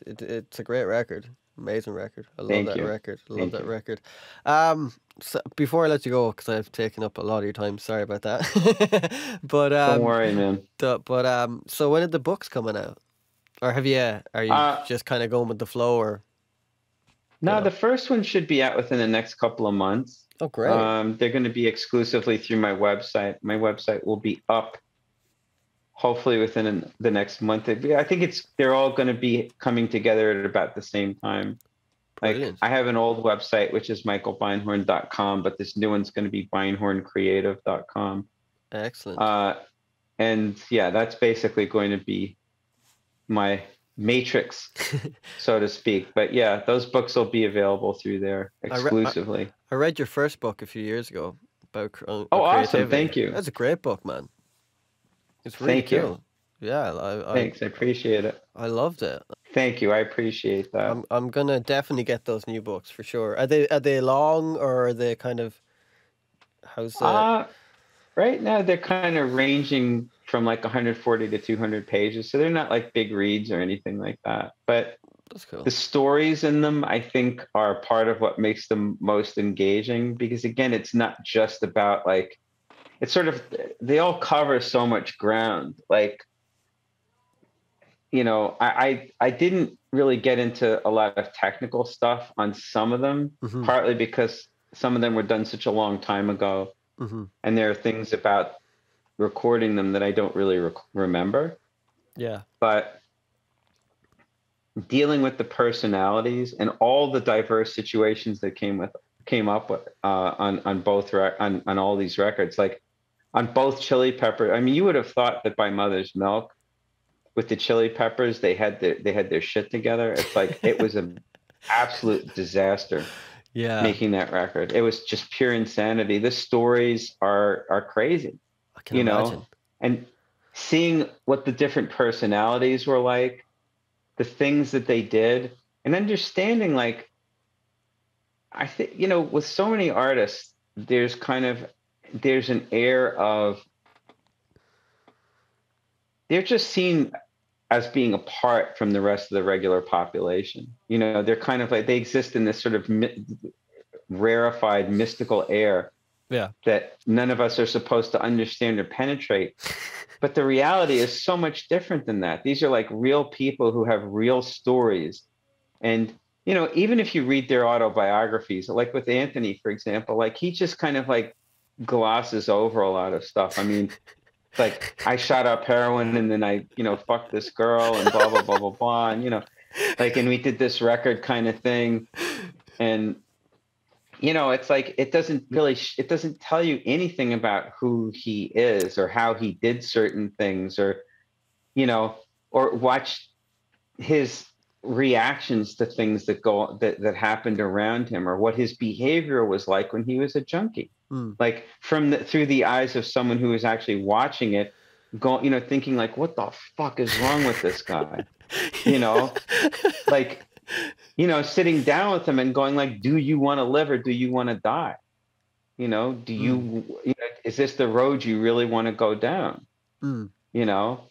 it, it's a great record, amazing record. I love Thank that you. record. I love Thank that you. record. Um, so before I let you go, because I've taken up a lot of your time. Sorry about that. but um, don't worry man the- but um, so when are the books coming out? Or have you? Are you Uh, just kind of going with the flow? Or no know. the first one should be out within the next couple of months oh, great. Um, they're going to be exclusively through my website. My website will be up hopefully within the next month. I think it's they're all going to be coming together at about the same time. Like. I have an old website which is michaelbeinhorn.com, but this new one's going to be beinhorncreative.com. Excellent. Uh, and yeah, that's basically going to be my matrix, so to speak. But yeah, those books will be available through there I re- I- exclusively. I read your first book a few years ago about. uh, Oh, awesome. Thank you. That's a great book, man. It's really Thank you. Yeah, I, I Thanks, I appreciate it. I loved it. Thank you. I appreciate that. I'm I'm gonna definitely get those new books for sure. Are they are they long or are they kind of how's the uh, right now, they're kind of ranging from like 140 to 200 pages. So they're not like big reads or anything like that. But that's cool. the stories in them, I think, are part of what makes them most engaging because, again, it's not just about like, it's sort of, they all cover so much ground. Like, you know, I, I, I didn't really get into a lot of technical stuff on some of them, Mhm, partly because some of them were done such a long time ago. mhm. And there are things about recording them that I don't really rec- remember Yeah. but dealing with the personalities and all the diverse situations that came with came up with uh, on on both rec- on on all these records, like on both Chili Pepper. I mean, you would have thought that by Mother's Milk, with the Chili Peppers, they had their they had their shit together. It's like it was an absolute disaster. Yeah. making that record. It was just pure insanity. The stories are are crazy, you know, and seeing what the different personalities were like, the things that they did, and understanding like I think you know with so many artists, there's kind of there's an air of they're just seen as being apart from the rest of the regular population. You know, they're kind of like they exist in this sort of mi- rarefied mystical air Yeah. that none of us are supposed to understand or penetrate. But the reality is so much different than that. These are like real people who have real stories. And, you know, even if you read their autobiographies, like with Anthony, for example, like he just kind of like glosses over a lot of stuff. I mean, like I shot up heroin and then I, you know, fucked this girl and blah, blah, blah, blah, blah. And, you know, like, and we did this record kind of thing. And, you know, it's like it doesn't really it doesn't tell you anything about who he is or how he did certain things or you know or watch his reactions to things that go that that happened around him or what his behavior was like when he was a junkie Hmm. like from the through the eyes of someone who is actually watching it going you know thinking like what the fuck is wrong with this guy? You know? Like you know sitting down with him and going like do you want to live or do you want to die? You know? Do you, you know, is this the road you really want to go down? Hmm. you know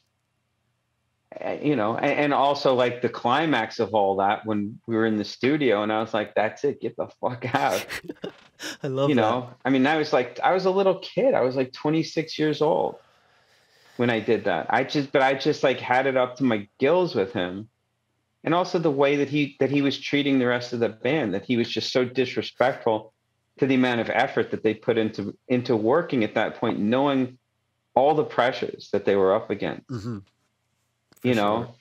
you know and, also like the climax of all that when we were in the studio and i was like that's it get the fuck out. I love you that. know i mean i was like i was a little kid. I was like 26 years old when i did that. I just but i just like had it up to my gills with him. And also the way that he that he was treating the rest of the band that he was just so disrespectful to the amount of effort that they put into into working at that point knowing all the pressures that they were up against. Hmm you know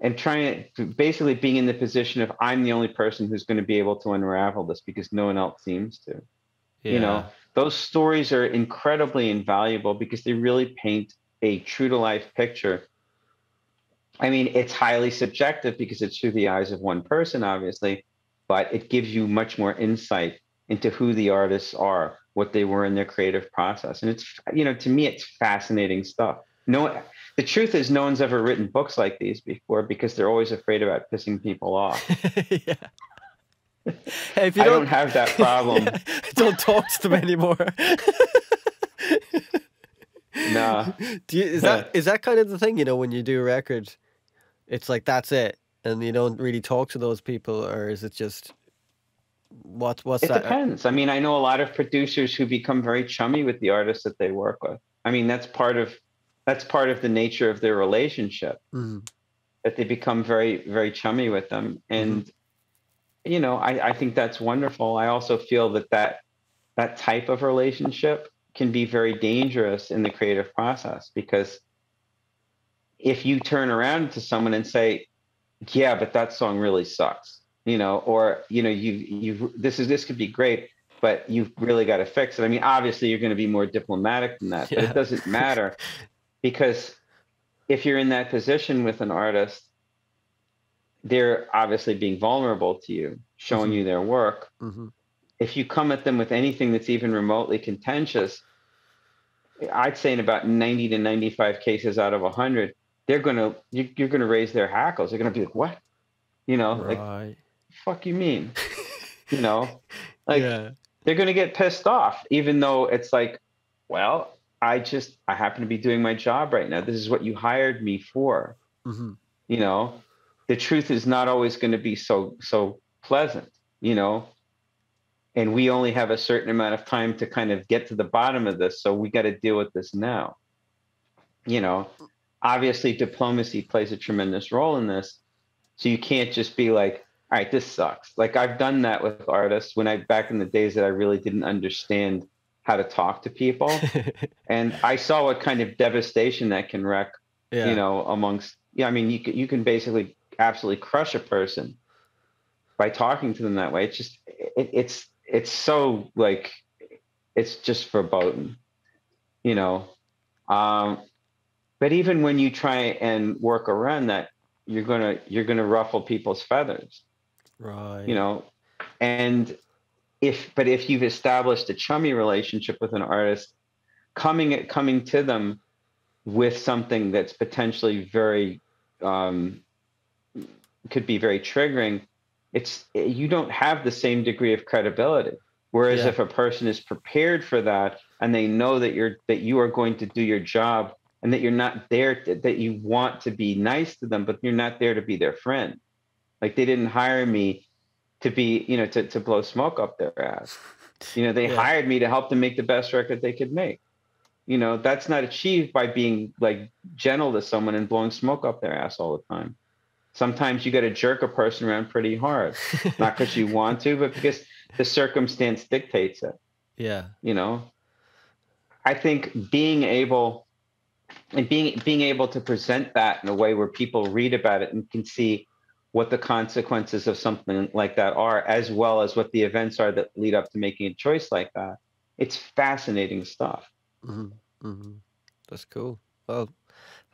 and trying to basically being in the position of i'm the only person who's going to be able to unravel this because no one else seems to. You know those stories are incredibly invaluable because they really paint a true to life picture. I mean it's highly subjective because it's through the eyes of one person obviously but it gives you much more insight into who the artists are what they were in their creative process. And it's you know to me it's fascinating stuff. No the truth is no one's ever written books like these before because they're always afraid about pissing people off yeah. Hey, if you i don't don't, have that problem Yeah, don't talk to them anymore. no Do you, is that is that kind of the thing? You know, when you do a record, it's like that's it, and you don't really talk to those people, or is it just what's what's It that? depends. I mean, I know a lot of producers who become very chummy with the artists that they work with. I mean, that's part of that's part of the nature of their relationship Mhm. that they become very very chummy with them, and you know, I, I think that's wonderful. I also feel that that that type of relationship can be very dangerous in the creative process because if you turn around to someone and say, "Yeah, but that song really sucks," you know, or you know, you you this is this could be great, but you've really got to fix it. I mean, obviously, you're going to be more diplomatic than that, but it doesn't matter because if you're in that position with an artist, they're obviously being vulnerable to you, showing Mhm. you their work. Mhm. If you come at them with anything that's even remotely contentious, I'd say in about 90 to 95 cases out of 100, they're going to, you, you're going to raise their hackles. They're going to be like, what? You know, like, Right. fuck you mean? You know, like yeah. they're going to get pissed off, even though it's like, well, I just, I happen to be doing my job right now. This is what you hired me for. hmm You know, the truth is not always going to be so, so pleasant, you know, and we only have a certain amount of time to kind of get to the bottom of this. So we got to deal with this now. You know, obviously diplomacy plays a tremendous role in this. So you can't just be like, all right, this sucks. Like I've done that with artists when I back in the days that I really didn't understand how to talk to people. and I saw what kind of devastation that can wreck, yeah. you know, amongst yeah, I mean you can you can basically absolutely crush a person by talking to them that way. It's just it, it's it's so like it's just verboten, you know. Um but even when you try and work around that, you're gonna you're gonna ruffle people's feathers right. you know and if but if you've established a chummy relationship with an artist, coming coming to them with something that's potentially very um, could be very triggering it's you don't have the same degree of credibility whereas yeah. if a person is prepared for that and they know that you're that you are going to do your job and that you're not there to, that you want to be nice to them but you're not there to be their friend like they didn't hire me to be you know to, to blow smoke up their ass. You know they yeah. hired me to help them make the best record they could make. You know that's not achieved by being like gentle to someone and blowing smoke up their ass all the time. Sometimes you got to jerk a person around pretty hard. Not because you want to but because the circumstance dictates it. Yeah. You know? I think being able and being being able to present that in a way where people read about it and can see what the consequences of something like that are as well as what the events are that lead up to making a choice like that it's fascinating stuff Mm-hmm. Mm-hmm. That's cool. Well,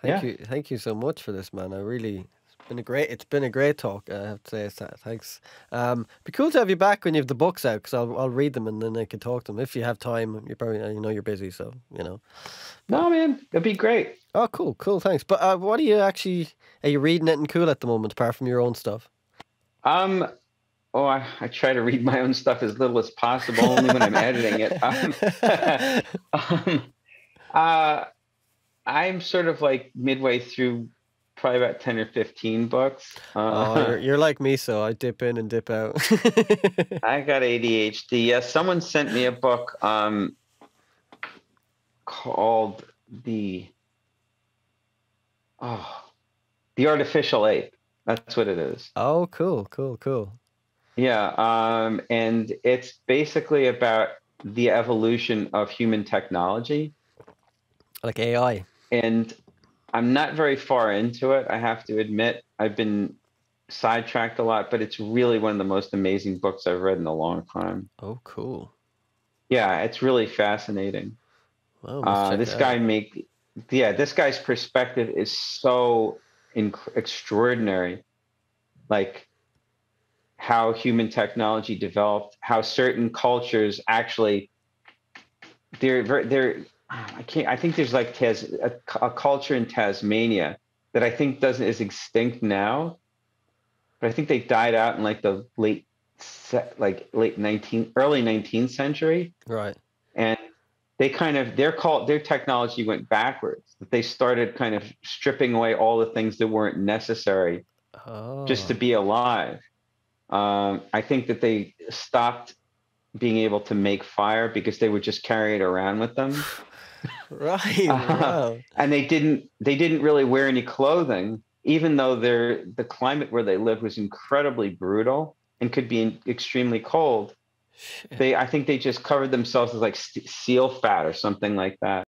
thank yeah. you, thank you so much for this, man. I really, been a great, it's been a great talk. I have to say, thanks. Um, be cool to have you back when you have the books out because I'll I'll read them and then I can talk to them if you have time. You probably you know you're busy, so you know. No, man, it'd be great. Oh, cool, cool, thanks. But uh, what are you actually? Are you reading it and cool at the moment, apart from your own stuff? Um, oh, I, I, try to read my own stuff as little as possible, only when I'm editing it. Um, um, uh, I'm sort of like midway through probably about 10 or 15 books. Uh, oh, you're, you're, like me, so I dip in and dip out. I got ADHD. Yes, yeah, someone sent me a book um, called The Oh, The Artificial Ape. That's what it is. Oh, cool, cool, cool. Yeah, um, and it's basically about the evolution of human technology, like AI. And I'm not very far into it. I have to admit, I've been sidetracked a lot, but it's really one of the most amazing books I've read in a long time. Oh, cool. Yeah, it's really fascinating. uh, this guy out. make yeah, this guy's perspective is so inc- extraordinary. Like how human technology developed, how certain cultures actually they're they're I can't I think there's like Tas, a, a, culture in Tasmania that I think doesn't is extinct now, but I think they died out in like the late like late 19 early 19th century. Right. And they kind of their call their technology went backwards. They started kind of stripping away all the things that weren't necessary oh. just to be alive. Um, I think that they stopped being able to make fire because they would just carry it around with them. right. Uh, and they didn't they didn't really wear any clothing, even though their the climate where they lived was incredibly brutal and could be extremely cold. Shit. They I think they just covered themselves with like seal fat or something like that.